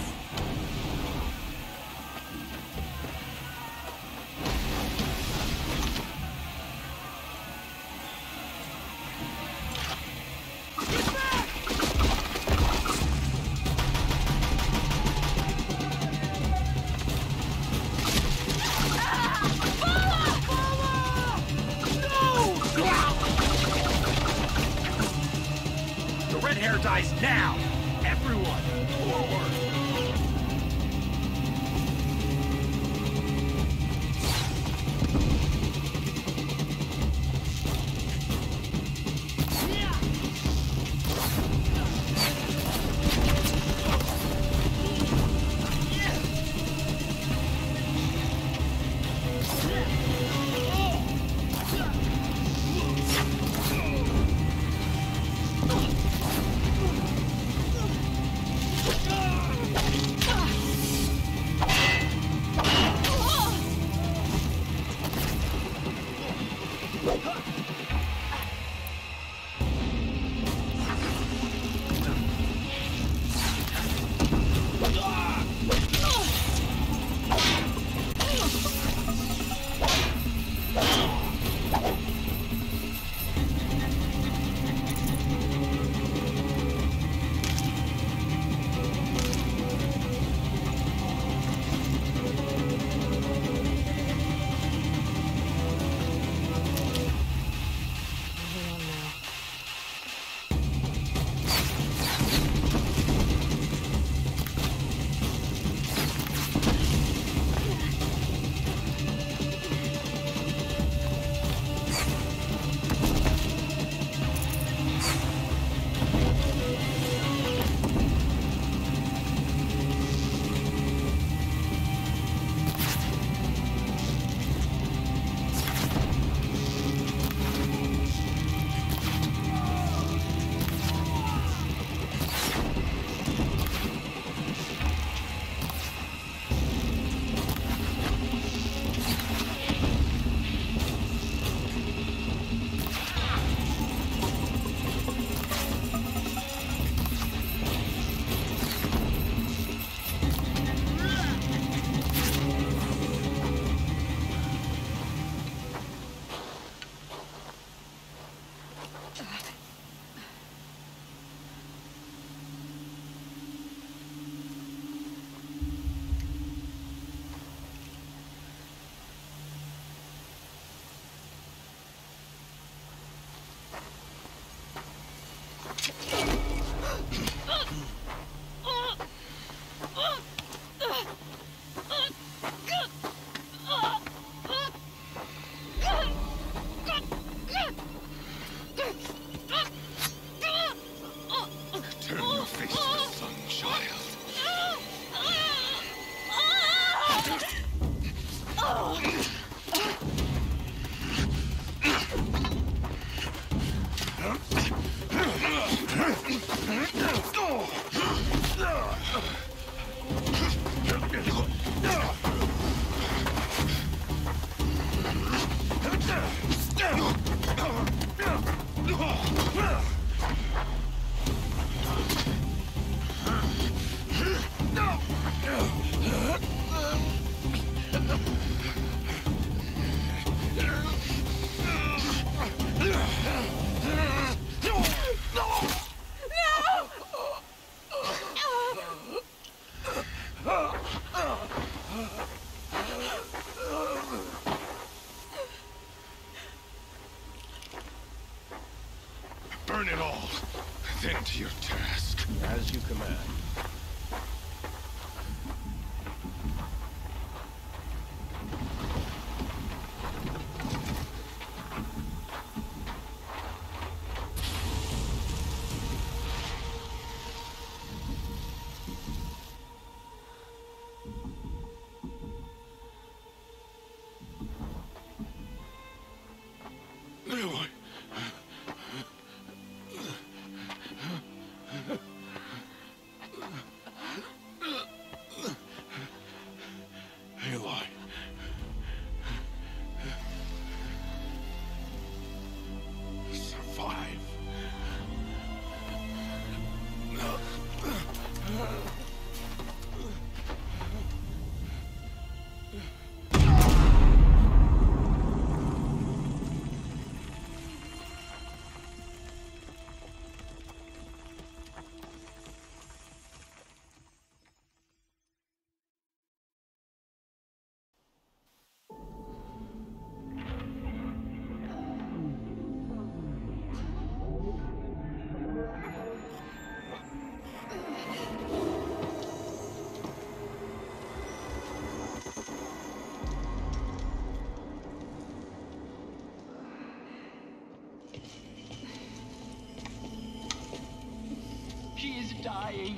She is dying.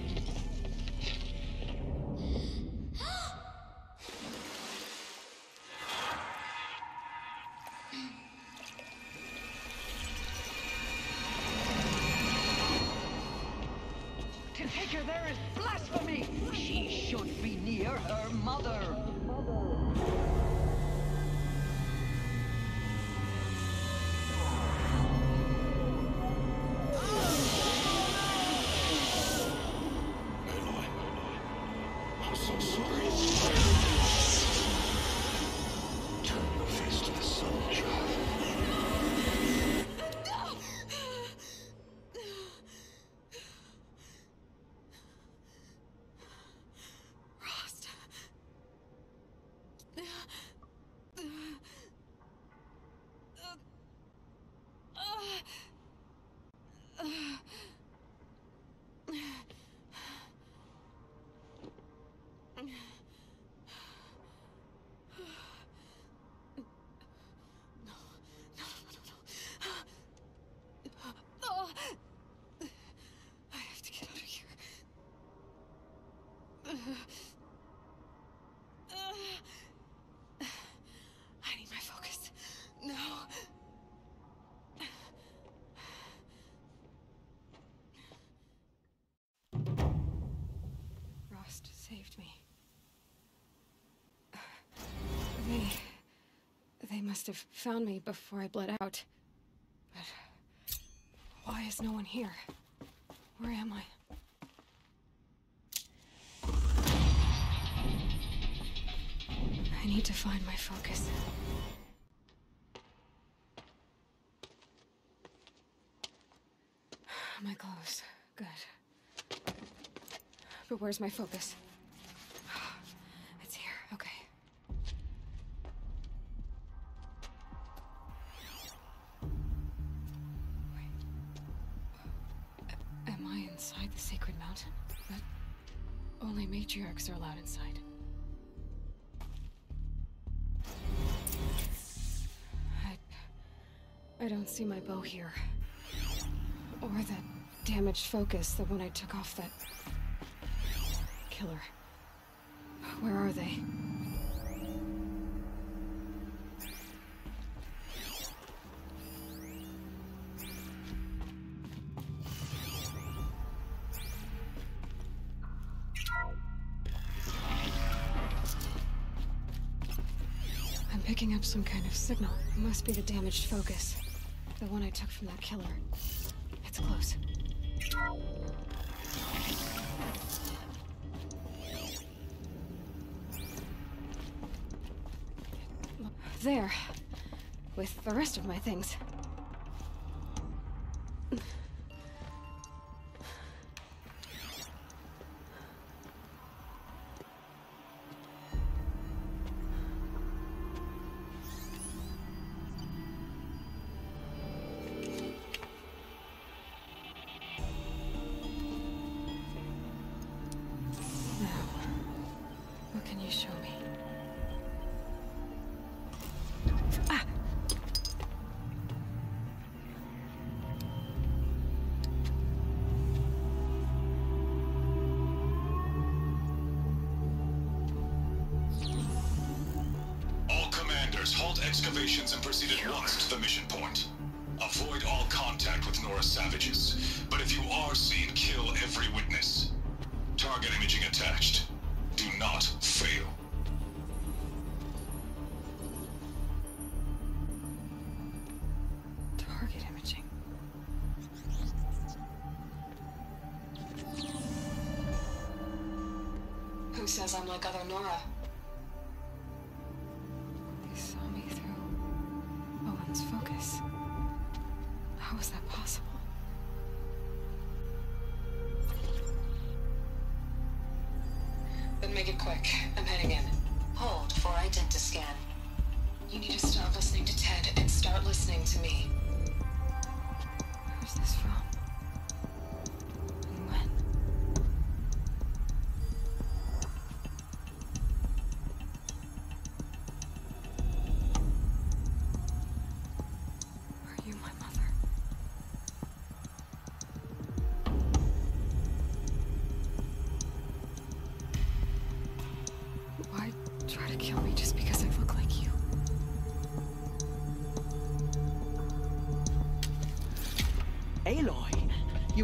To take her there is blasphemy! She should be near her mother. Must have found me before I bled out. But. Why is no one here? Where am I? I need to find my focus. My clothes. Good. But where's my focus? See my bow here. Or that damaged focus, the one I took off that. killer. Where are they? I'm picking up some kind of signal. It must be the damaged focus. The one I took from that killer. It's close. There. With the rest of my things.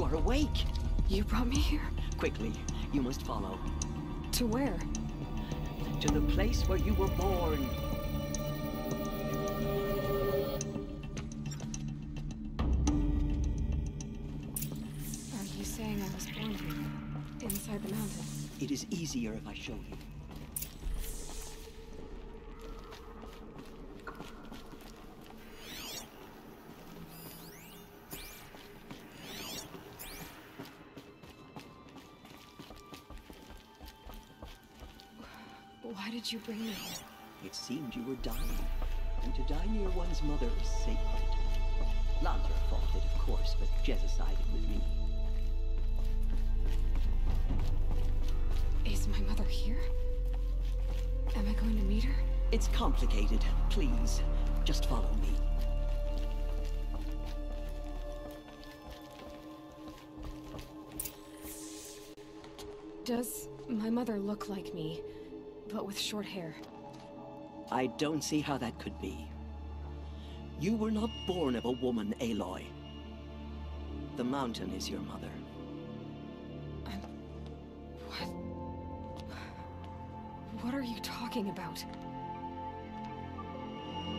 Are awake. You brought me here? Quickly, you must follow. To where? To the place where you were born. Are you saying I was born here? Inside the mountain? It is easier if I show you. Did you bring me here? It seemed you were dying, and to die near one's mother is sacred. Lansra fought it, of course, but Jezza sided with me. Is my mother here? Am I going to meet her? It's complicated. Please, just follow me. Does my mother look like me, but with short hair? I don't see how that could be. You were not born of a woman, Aloy. The mountain is your mother. I'm... What? What are you talking about?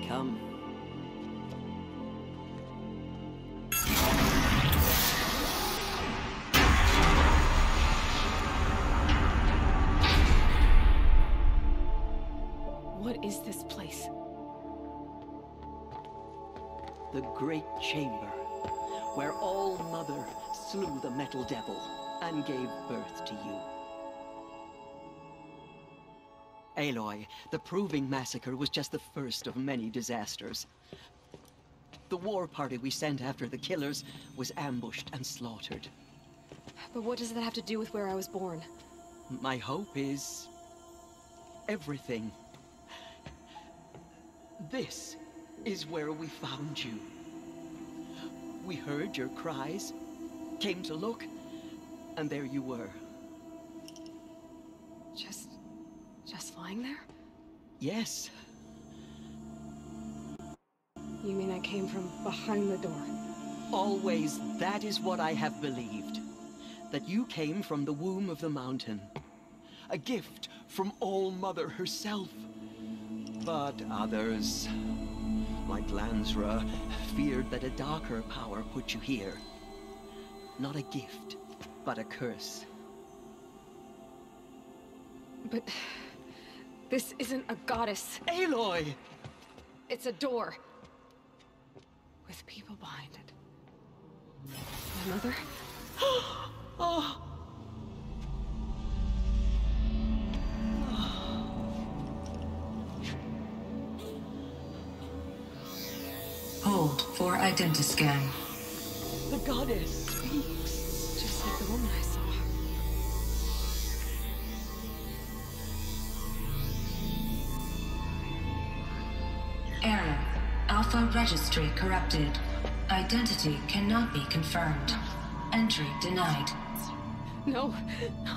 Come. Metal Devil and gave birth to you. Aloy, the Proving Massacre was just the first of many disasters. The war party we sent after the killers was ambushed and slaughtered. But what does that have to do with where I was born? My hope is... everything. This is where we found you. We heard your cries, came to look, and there you were. Just... just lying there? Yes, You mean I came from behind the door? always that is what I have believed. That you came from the womb of the mountain. A gift from All Mother herself. But others, like Lansra, feared that a darker power put you here. Not a gift, but a curse. But... This isn't a goddess. Aloy! It's a door. With people behind it. My mother? oh! Hold for identiscan. The goddess woman I saw. Error. Alpha registry corrupted. Identity cannot be confirmed. Entry denied. No, no.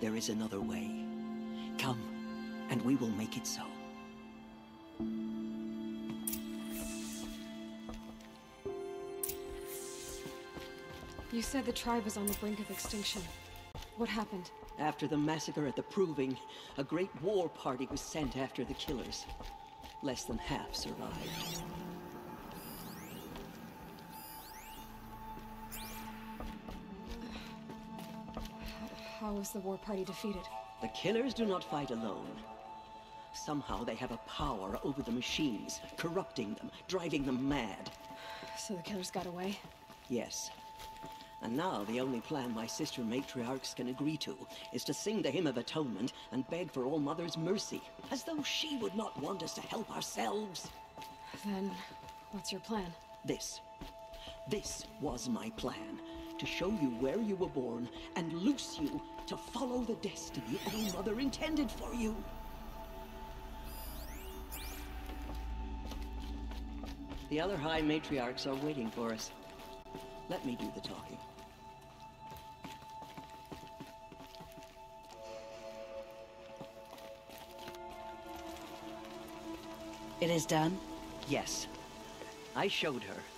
There is another way. Come, and we will make it so. You said the tribe was on the brink of extinction. What happened? After the massacre at the Proving, a great war party was sent after the killers. Less than half survived. How was the war party defeated? The killers do not fight alone. Somehow they have a power over the machines, corrupting them, driving them mad. So the killers got away? Yes. And now the only plan my sister matriarchs can agree to is to sing the hymn of atonement and beg for All Mother's mercy, as though she would not want us to help ourselves. Then, what's your plan? This. This was my plan. To show you where you were born and loose you to follow the destiny All Mother intended for you. The other High Matriarchs are waiting for us. Let me do the talking. It is done? Yes. I showed her.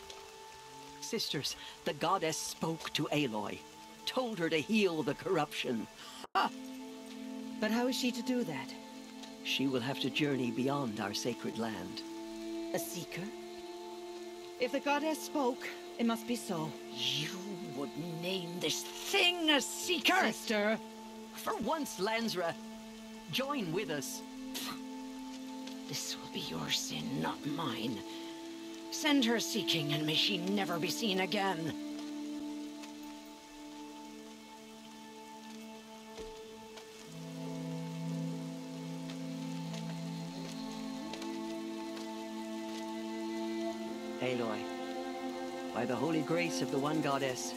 Sisters, the goddess spoke to Aloy, told her to heal the corruption. Ah! But how is she to do that? She will have to journey beyond our sacred land. A seeker? If the goddess spoke, it must be so. You would name this thing a seeker? Sister! For once, Lansra, join with us. This will be your sin, not mine. Send her seeking, and may she never be seen again. Aloy, by the holy grace of the One Goddess,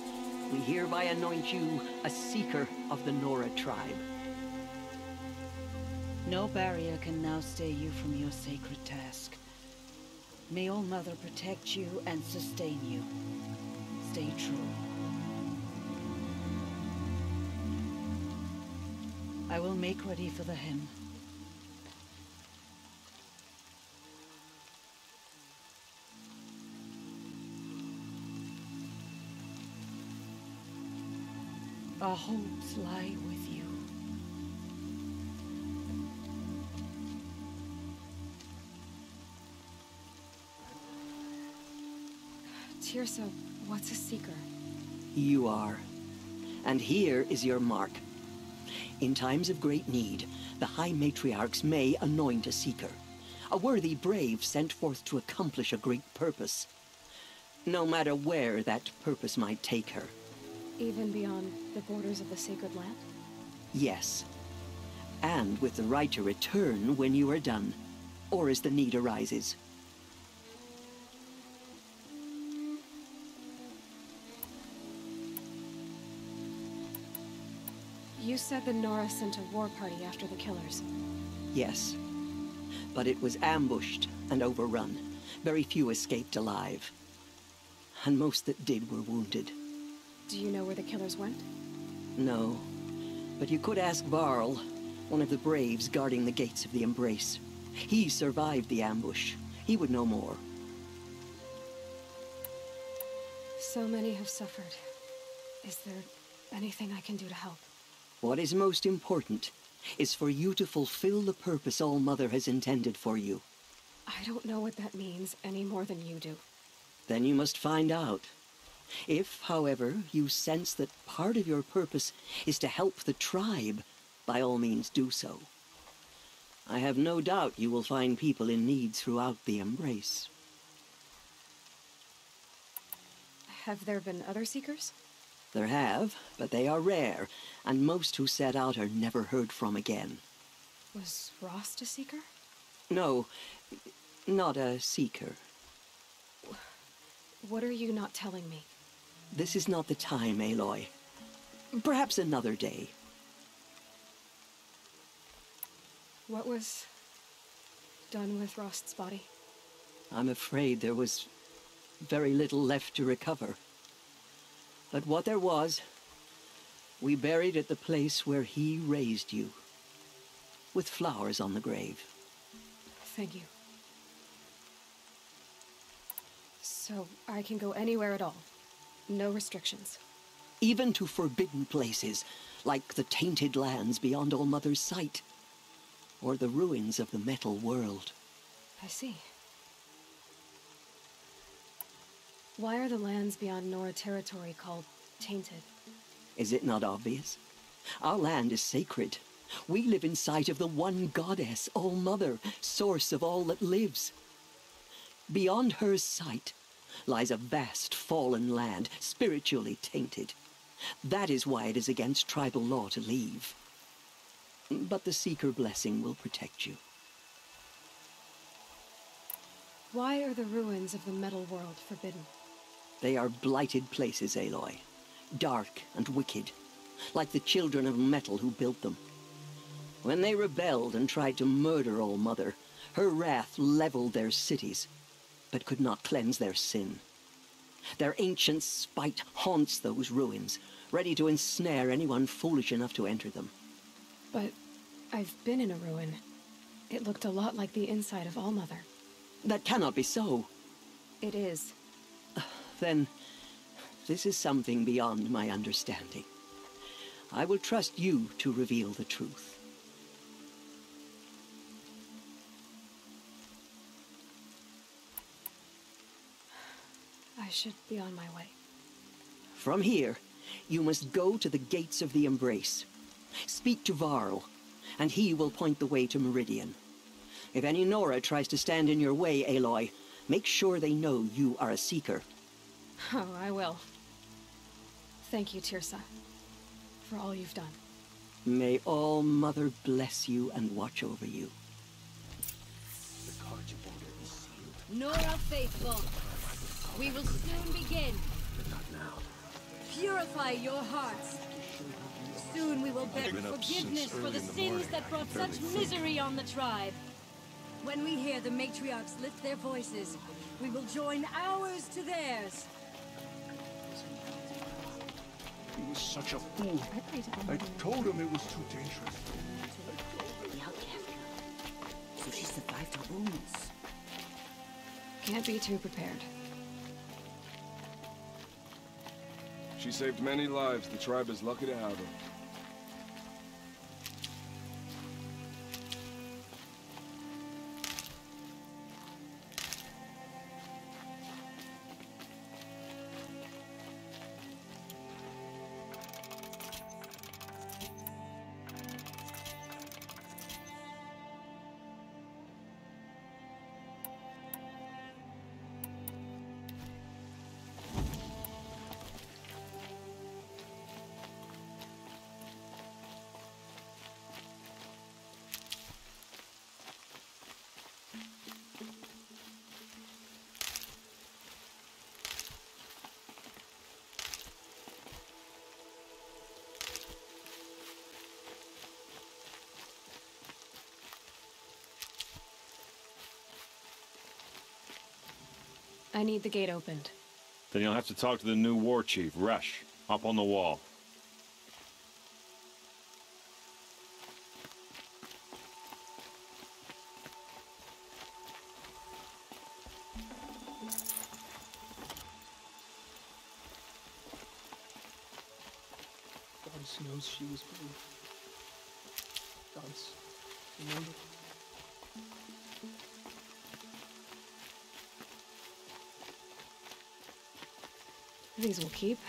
we hereby anoint you a seeker of the Nora tribe. No barrier can now stay you from your sacred task. May All Mother protect you and sustain you. Stay true. I will make ready for the hymn. Our hopes lie with you. Teersa, what's a seeker? You are. And here is your mark. In times of great need, the High Matriarchs may anoint a seeker. A worthy brave sent forth to accomplish a great purpose. No matter where that purpose might take her. Even beyond the borders of the sacred land? Yes. And with the right to return when you are done, or as the need arises. You said the Nora sent a war party after the killers. Yes. But it was ambushed and overrun. Very few escaped alive. And most that did were wounded. Do you know where the killers went? No. But you could ask Varl, one of the braves guarding the gates of the Embrace. He survived the ambush. He would know more. So many have suffered. Is there anything I can do to help? What is most important is for you to fulfill the purpose All Mother has intended for you. I don't know what that means any more than you do. Then you must find out. If, however, you sense that part of your purpose is to help the tribe, by all means do so. I have no doubt you will find people in need throughout the Embrace. Have there been other Seekers? There have, but they are rare, and most who set out are never heard from again. Was Rost a Seeker? No, not a seeker. What are you not telling me? This is not the time, Aloy. Perhaps another day. What was done with Rost's body? I'm afraid there was very little left to recover. But what there was, we buried at the place where he raised you, with flowers on the grave. Thank you. So I can go anywhere at all. No restrictions. Even to forbidden places, like the tainted lands beyond All Mother's sight, or the ruins of the metal world. I see. Why are the lands beyond Nora territory called tainted? Is it not obvious? Our land is sacred. We live in sight of the one goddess, All Mother, source of all that lives. Beyond her sight lies a vast fallen land, spiritually tainted. That is why it is against tribal law to leave. But the Seeker blessing will protect you. Why are the ruins of the metal world forbidden? They are blighted places, Aloy. Dark and wicked, like the children of metal who built them. When they rebelled and tried to murder All Mother, her wrath leveled their cities, but could not cleanse their sin. Their ancient spite haunts those ruins, ready to ensnare anyone foolish enough to enter them. But I've been in a ruin. It looked a lot like the inside of All Mother. That cannot be so. It is. Then, this is something beyond my understanding. I will trust you to reveal the truth. I should be on my way. From here, you must go to the gates of the Embrace. Speak to Varl, and he will point the way to Meridian. If any Nora tries to stand in your way, Aloy, make sure they know you are a Seeker. Oh, I will. Thank you, Teersa, for all you've done. May All Mother bless you and watch over you. The Carja border is sealed. Nora faithful, we will soon begin. But not now. Purify your hearts. Soon we will beg forgiveness for the the sins morning. that brought such think. misery on the tribe. When we hear the matriarchs lift their voices, we will join ours to theirs. Was such a fool. I told him it was too dangerous. So she survived her wounds. Can't be too prepared. She saved many lives. The tribe is lucky to have her. I need the gate opened. Then you'll have to talk to the new war chief, Resh, up on the wall. These will keep.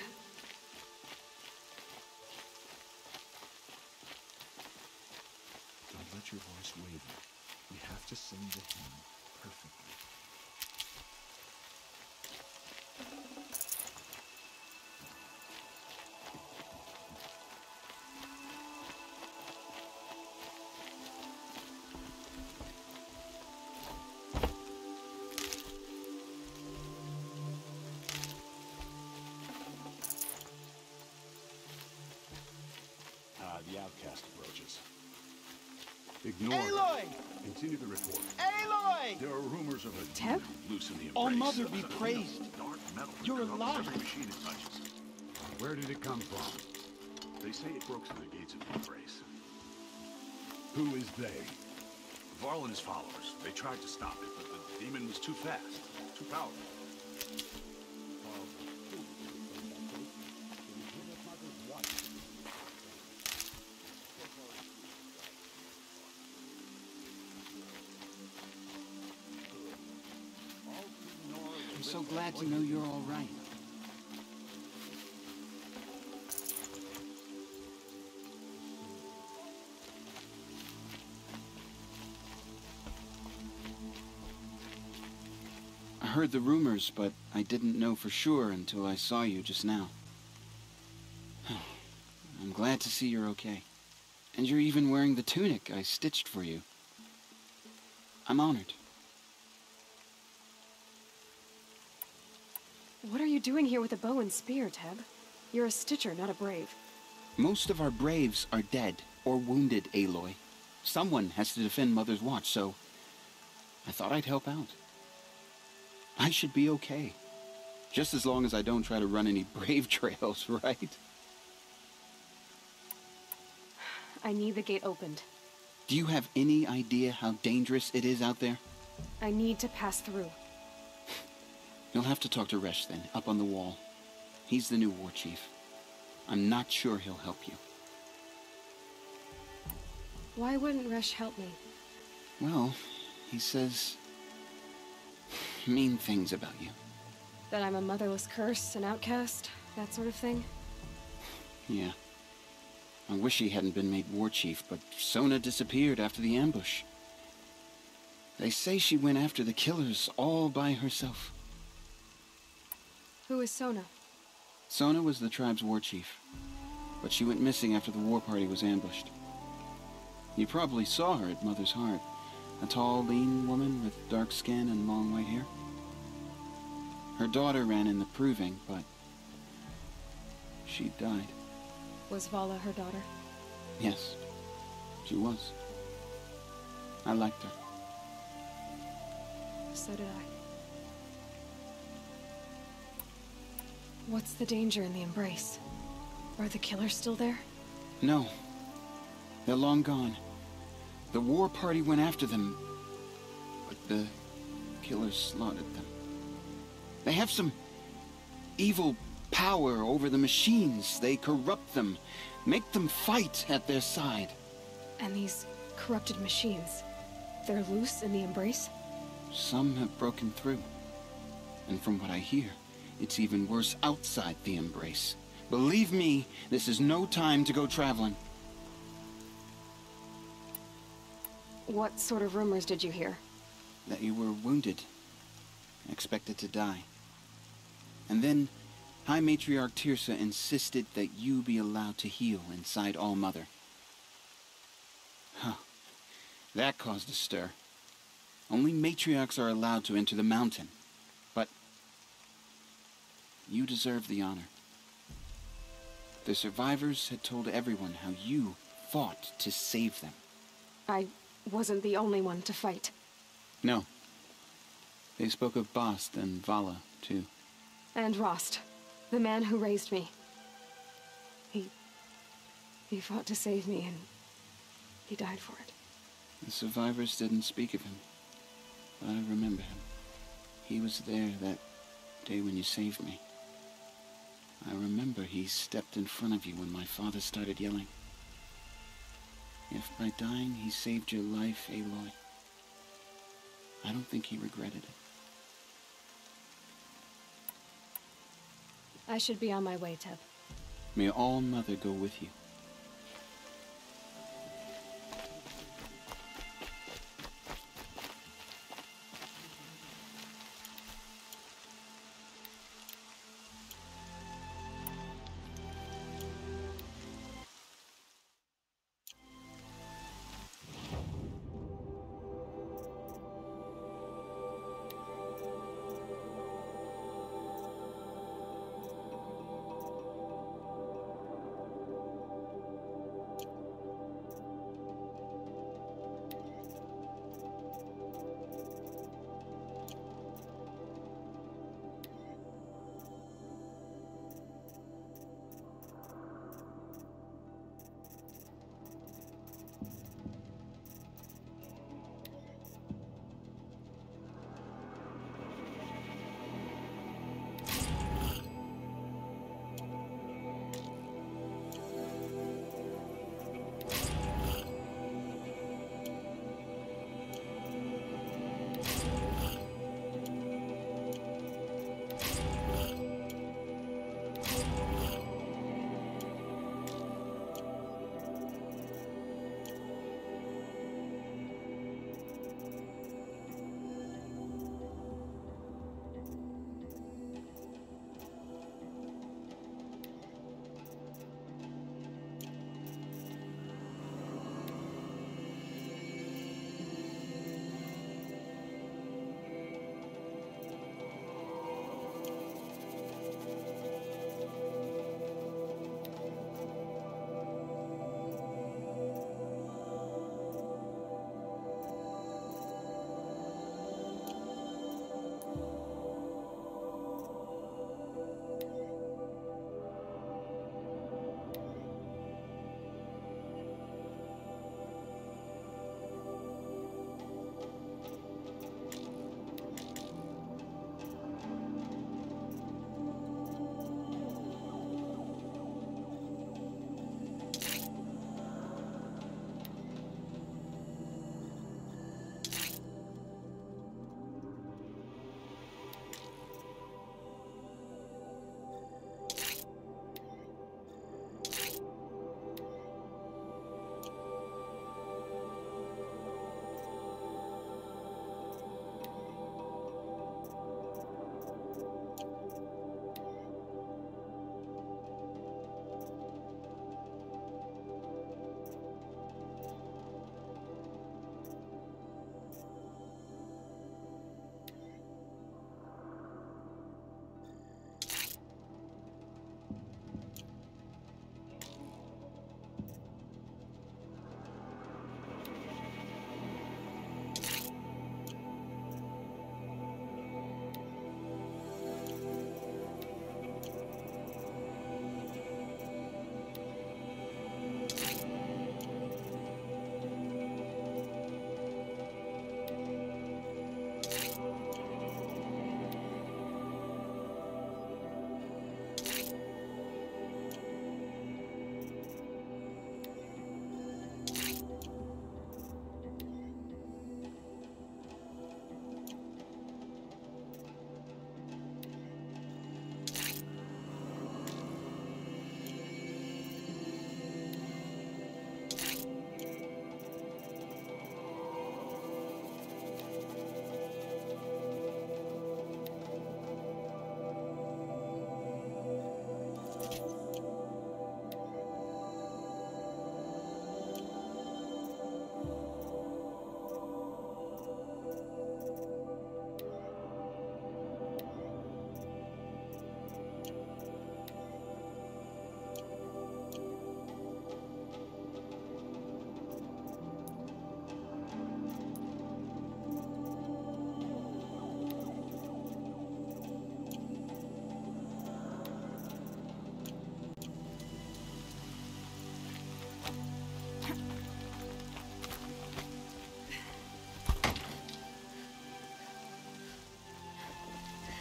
Outcast. Ignore. Aloy! Continue the report. Aloy! There are rumors of a Teb? loose in the Oh, embrace. Mother be praised. Dark metal You're alive. Every machine it touches. Where did it come from? They say it broke through the gates of the embrace. Who is they? Varl and his followers. They tried to stop it, but the demon was too fast, too powerful. Glad to know you're all right. I heard the rumors, but I didn't know for sure until I saw you just now. I'm glad to see you're okay. And you're even wearing the tunic I stitched for you. I'm honored. What are you doing here with a bow and spear, Teb? You're a stitcher, not a brave. Most of our braves are dead or wounded, Aloy. Someone has to defend Mother's Watch, so I thought I'd help out. I should be okay. Just as long as I don't try to run any brave trails, right? I need the gate opened. Do you have any idea how dangerous it is out there? I need to pass through. You'll have to talk to Resh then, up on the wall. He's the new war chief. I'm not sure he'll help you. Why wouldn't Resh help me? Well, he says mean things about you. That I'm a motherless curse, an outcast, that sort of thing? Yeah. I wish he hadn't been made war chief, but Sona disappeared after the ambush. They say she went after the killers all by herself. Who is Sona? Sona was the tribe's war chief, but she went missing after the war party was ambushed. You probably saw her at Mother's Heart. A tall, lean woman with dark skin and long white hair. Her daughter ran in the proving, but she died. Was Vala her daughter? Yes, she was. I liked her. So did I. What's the danger in the embrace? Are the killers still there? No. They're long gone. The war party went after them, but the killers slaughtered them. They have some evil power over the machines. They corrupt them, make them fight at their side. And these corrupted machines, they're loose in the embrace? Some have broken through. And from what I hear, it's even worse outside the embrace. Believe me, this is no time to go traveling. What sort of rumors did you hear? That you were wounded, expected to die. And then High Matriarch Teersa insisted that you be allowed to heal inside All Mother. Huh. That caused a stir. Only matriarchs are allowed to enter the mountain. You deserve the honor. The survivors had told everyone how you fought to save them. I wasn't the only one to fight. No. They spoke of Bast and Vala, too. And Rost, the man who raised me. He... he fought to save me, and he died for it. The survivors didn't speak of him, but I remember him. He was there that day when you saved me. I remember he stepped in front of you when my father started yelling. If by dying he saved your life, Aloy, I don't think he regretted it. I should be on my way, Teb. May All Mother go with you.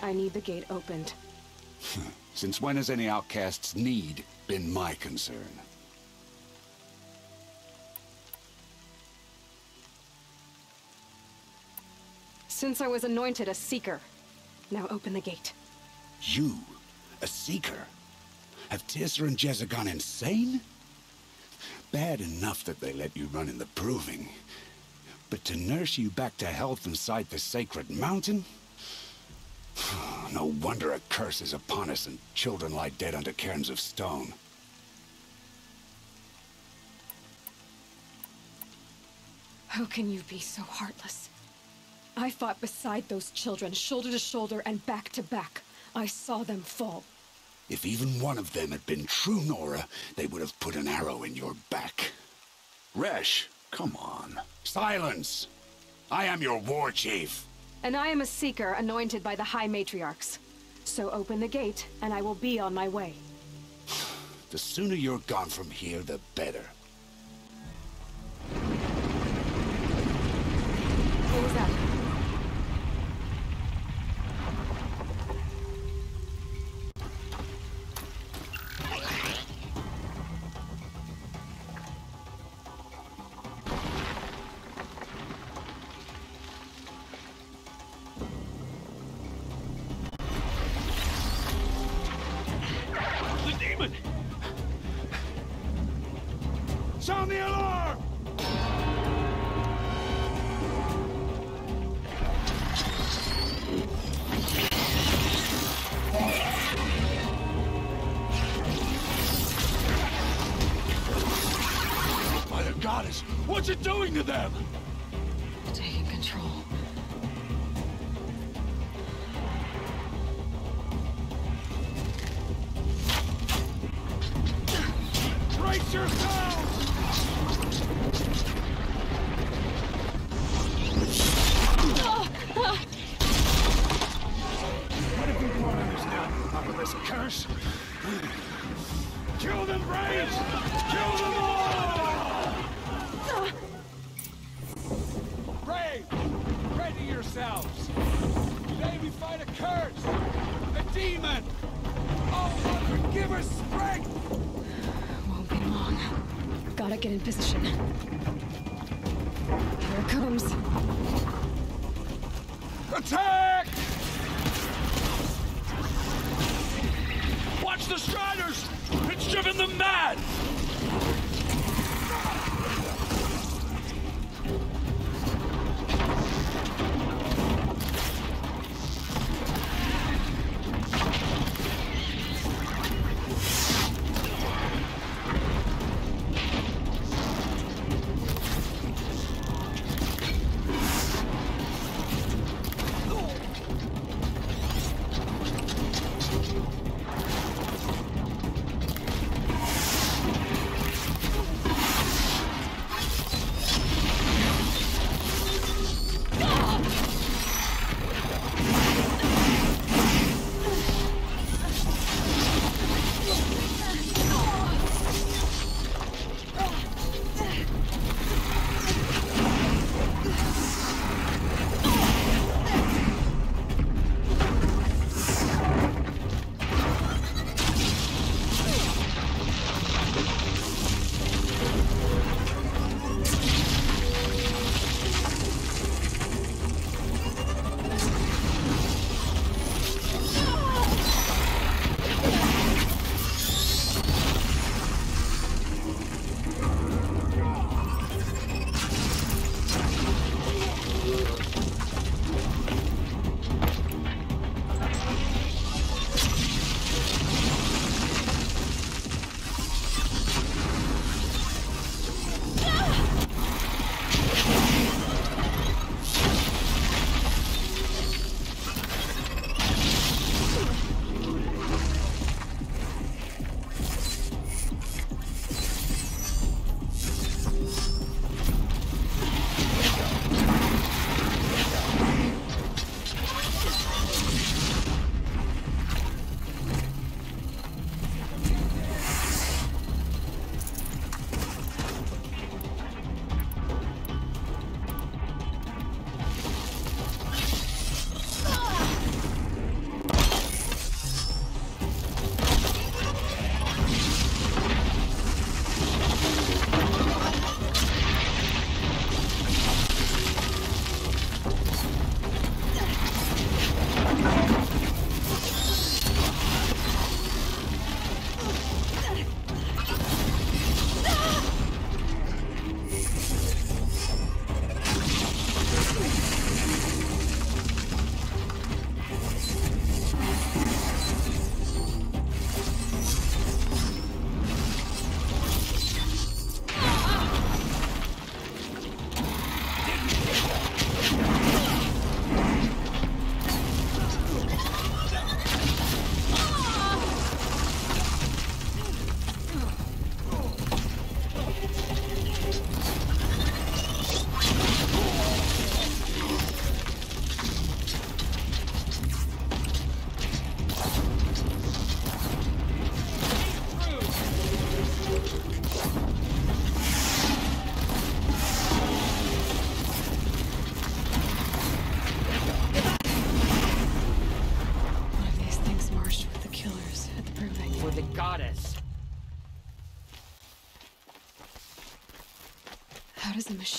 I need the gate opened. Since when has any outcast's need been my concern? Since I was anointed a Seeker. Now open the gate. You? A Seeker? Have Teersa and Jezza gone insane? Bad enough that they let you run in the Proving. But to nurse you back to health inside the Sacred Mountain? No wonder a curse is upon us and children lie dead under cairns of stone. How can you be so heartless? I fought beside those children, shoulder to shoulder and back to back. I saw them fall. If even one of them had been true Nora, they would have put an arrow in your back. Resh, come on. Silence! I am your war chief. And I am a Seeker anointed by the High Matriarchs. So open the gate, and I will be on my way. The sooner you're gone from here, the better. What was that?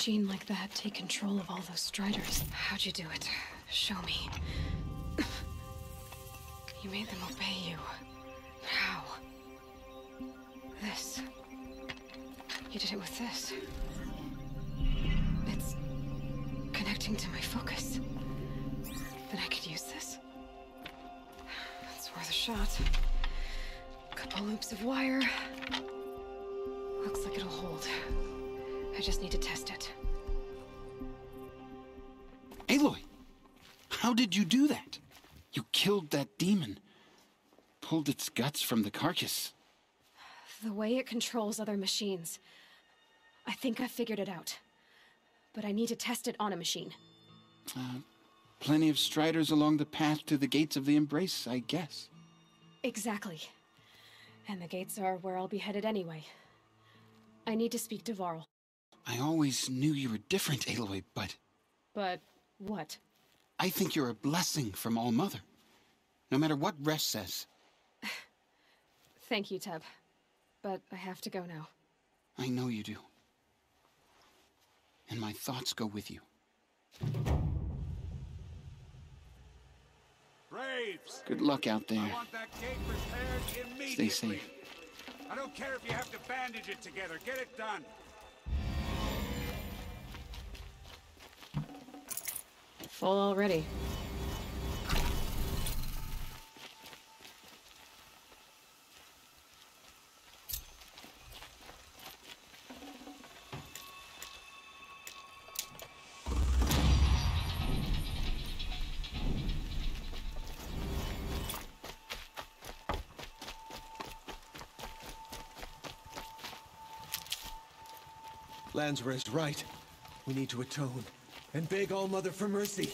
Machine like that take control of all those striders? How'd you do it? Show me. You made them obey you. How? This. You did it with this. It's connecting to my focus. Then I could use this. It's worth a shot. Couple loops of wire. Looks like it'll hold. I just need to test it. Aloy! How did you do that? You killed that demon. Pulled its guts from the carcass. The way it controls other machines. I think I figured it out. But I need to test it on a machine. Uh, plenty of striders along the path to the gates of the Embrace, I guess. Exactly. And the gates are where I'll be headed anyway. I need to speak to Varl. I always knew you were different, Aloy, but But what? I think you're a blessing from All Mother. No matter what Resh says. Thank you, Teb. But I have to go now. I know you do. And my thoughts go with you. Braves! Good luck out there. I want that gate repaired Stay safe. I don't care if you have to bandage it together. Get it done. Full already. Lansra is right. We need to atone and beg All Mother for mercy.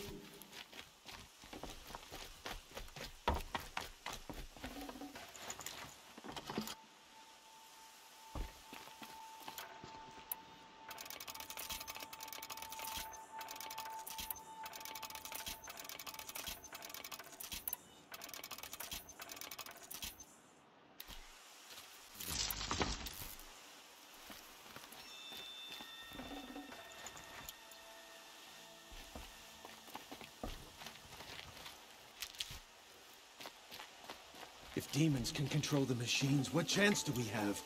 Demons can control the machines, what chance do we have?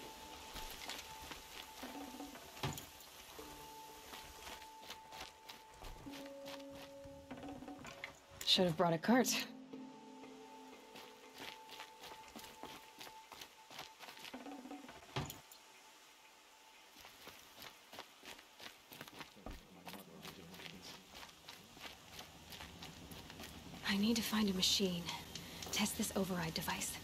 Should have brought a cart. I need to find a machine. Test this override device.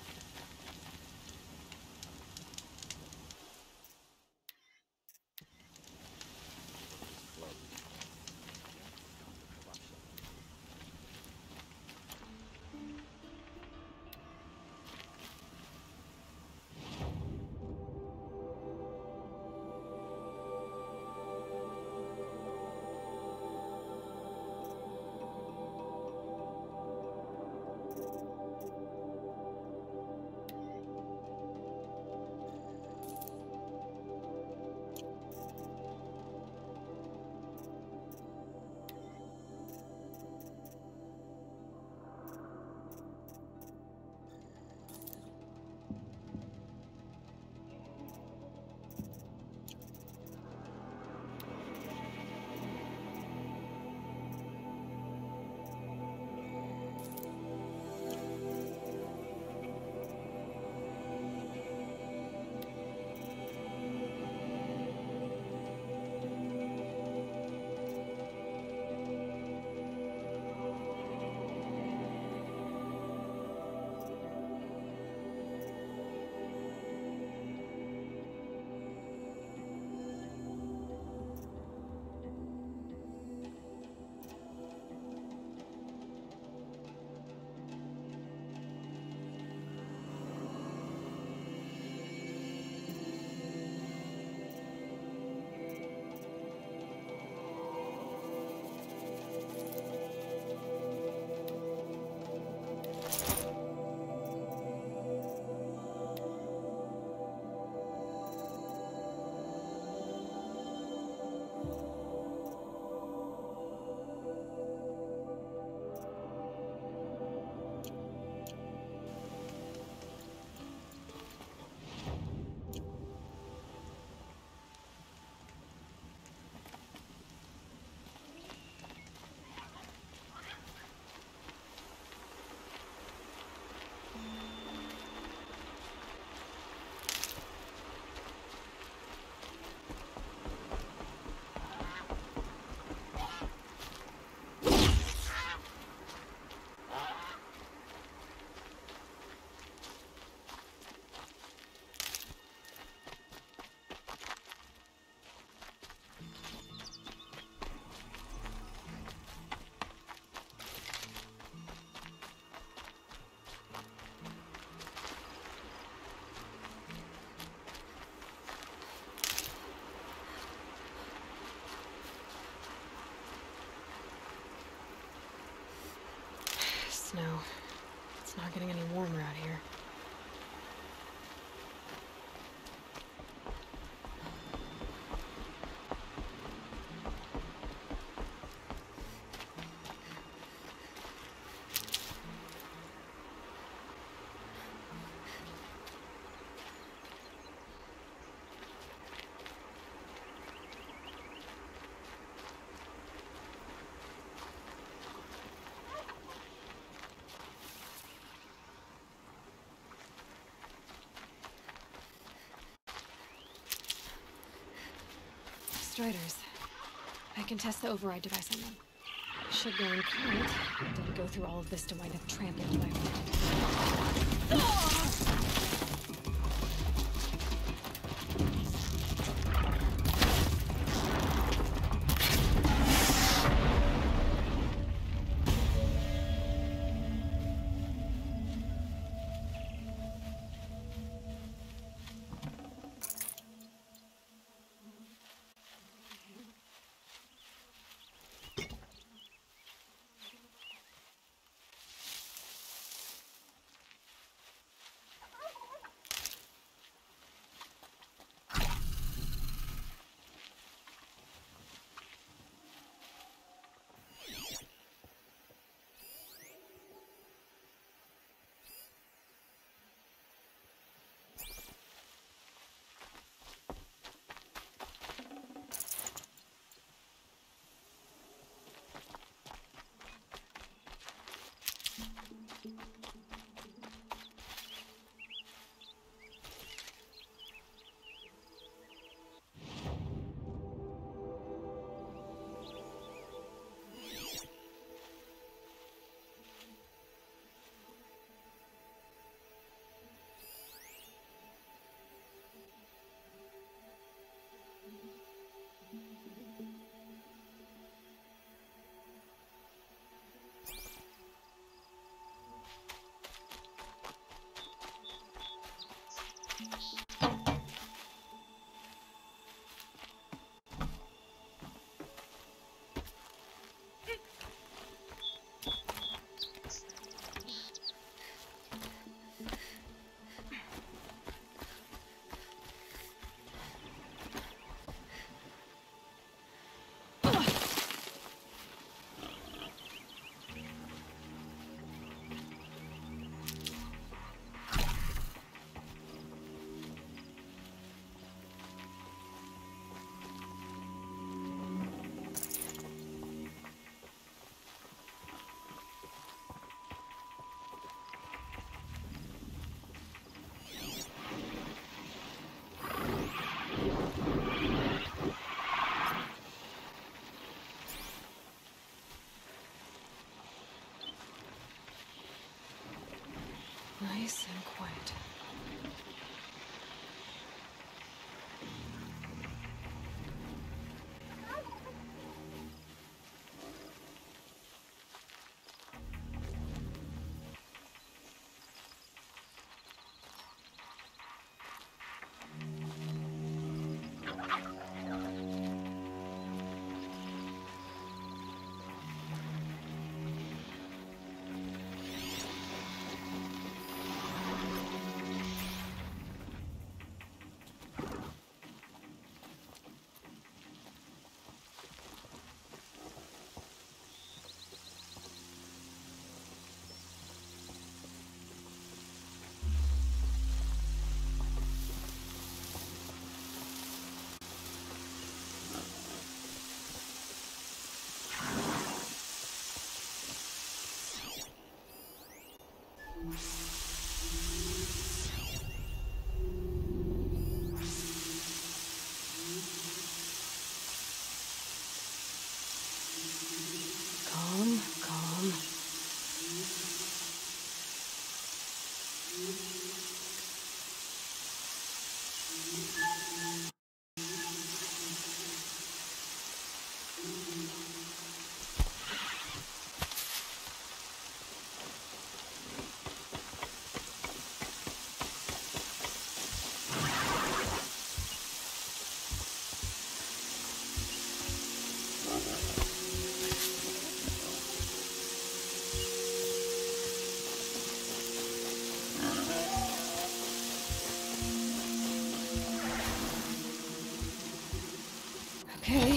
Not getting any warmer out here. Striders. I can test the override device on them. Should go in current. Didn't go through all of this to wind up trampled by Nice and quiet.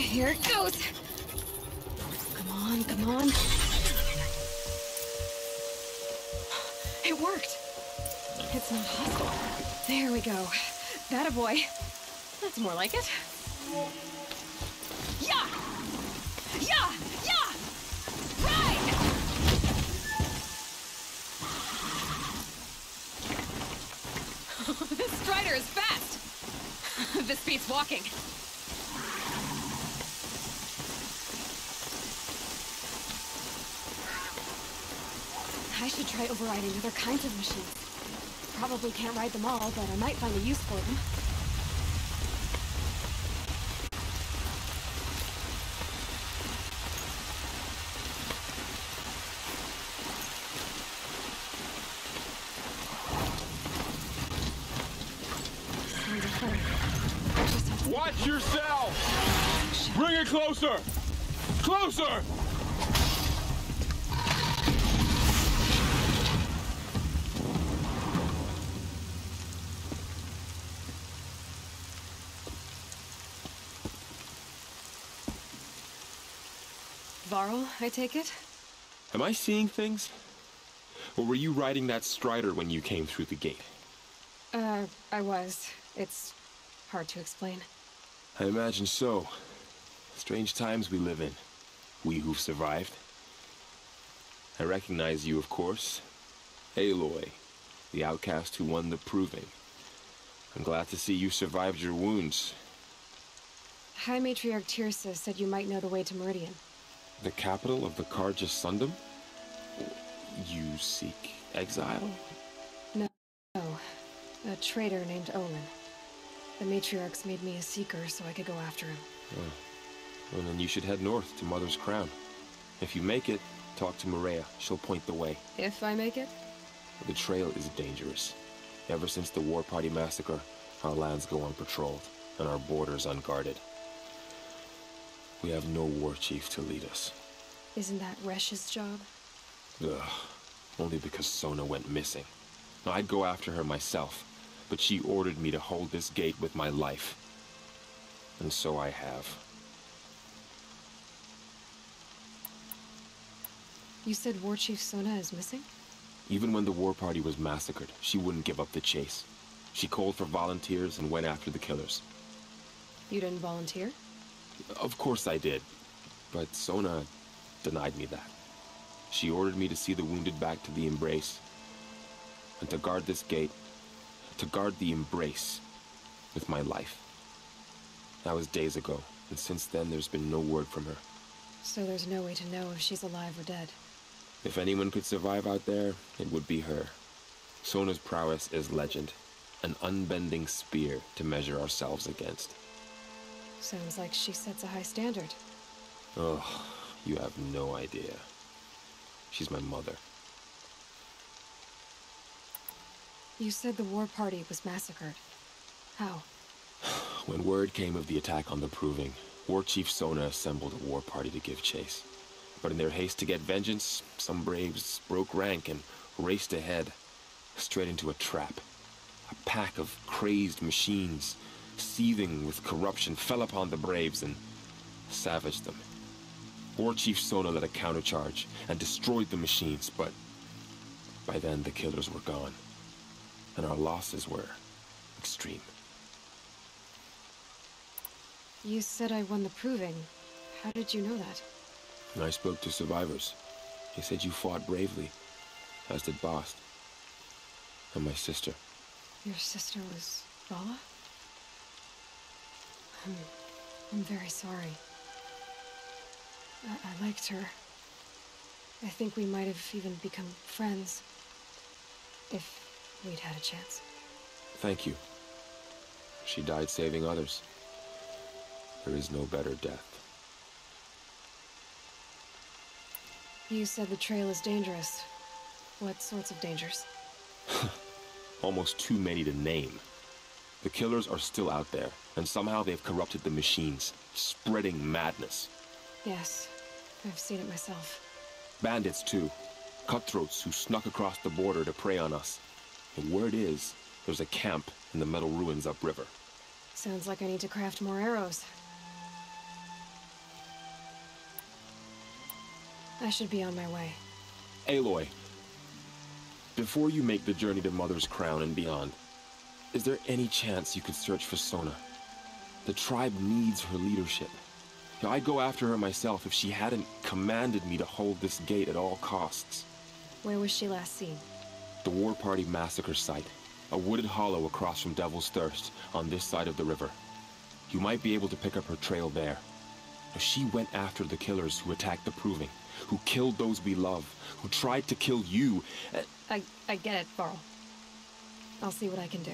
Here it goes. Come on, come on. It worked. It's not hostile. There we go. That a boy. That's more like it. Yeah! Yeah! Yeah! Right! this strider is fast. this beats walking. Should try overriding other kinds of machines. Probably can't ride them all, but I might find a use for them. Watch yourself! Bring it closer! Closer! Varl, I take it? Am I seeing things? Or were you riding that strider when you came through the gate? Uh, I was. It's hard to explain. I imagine so. Strange times we live in. We who've survived. I recognize you, of course. Aloy, the outcast who won the proving. I'm glad to see you survived your wounds. High Matriarch Teersa said you might know the way to Meridian. The capital of the Carja Sundom? You seek exile? No. A traitor named Olin. The Matriarchs made me a seeker so I could go after him. Oh. Well, then you should head north to Mother's Crown. If you make it, talk to Maria. She'll point the way. If I make it? The trail is dangerous. Ever since the War Party massacre, our lands go unpatrolled, and our borders unguarded. We have no war chief to lead us. Isn't that Resh's job? Ugh. Only because Sona went missing. Now, I'd go after her myself, but she ordered me to hold this gate with my life. And so I have. You said War Chief Sona is missing? Even when the war party was massacred, she wouldn't give up the chase. She called for volunteers and went after the killers. You didn't volunteer? Of course I did. But Sona denied me that. She ordered me to see the wounded back to the Embrace. And to guard this gate. To guard the Embrace. With my life. That was days ago, and since then there's been no word from her. So there's no way to know if she's alive or dead. If anyone could survive out there, it would be her. Sona's prowess is legend. An unbending spear to measure ourselves against. Sounds like she sets a high standard. Oh, you have no idea. She's my mother. You said the war party was massacred. How? When word came of the attack on the Proving, War Chief Sona assembled a war party to give chase. But in their haste to get vengeance, some braves broke rank and raced ahead, straight into a trap. A pack of crazed machines, seething with corruption, fell upon the braves and savaged them. War Chief Sona led a countercharge and destroyed the machines, but by then the killers were gone, and our losses were extreme. You said I won the proving. How did you know that? I spoke to survivors. They said you fought bravely, as did Bast. And my sister. Your sister was Vala? I'm, I'm very sorry. I, I liked her. I think we might have even become friends. If we'd had a chance. Thank you. She died saving others. There is no better death. You said the trail is dangerous. What sorts of dangers? Almost too many to name. The killers are still out there, and somehow they've corrupted the machines, spreading madness. Yes, I've seen it myself. Bandits, too. Cutthroats who snuck across the border to prey on us. The word is, there's a camp in the metal ruins upriver. Sounds like I need to craft more arrows. I should be on my way. Aloy, before you make the journey to Mother's Crown and beyond, is there any chance you could search for Sona? The tribe needs her leadership. I'd go after her myself if she hadn't commanded me to hold this gate at all costs. Where was she last seen? The War Party massacre site. A wooded hollow across from Devil's Thirst, on this side of the river. You might be able to pick up her trail there. She went after the killers who attacked the Proving, who killed those we love, who tried to kill you. I, I get it, Varl. I'll see what I can do.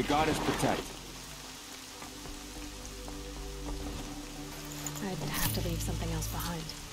The goddess protect. I'd have to leave something else behind.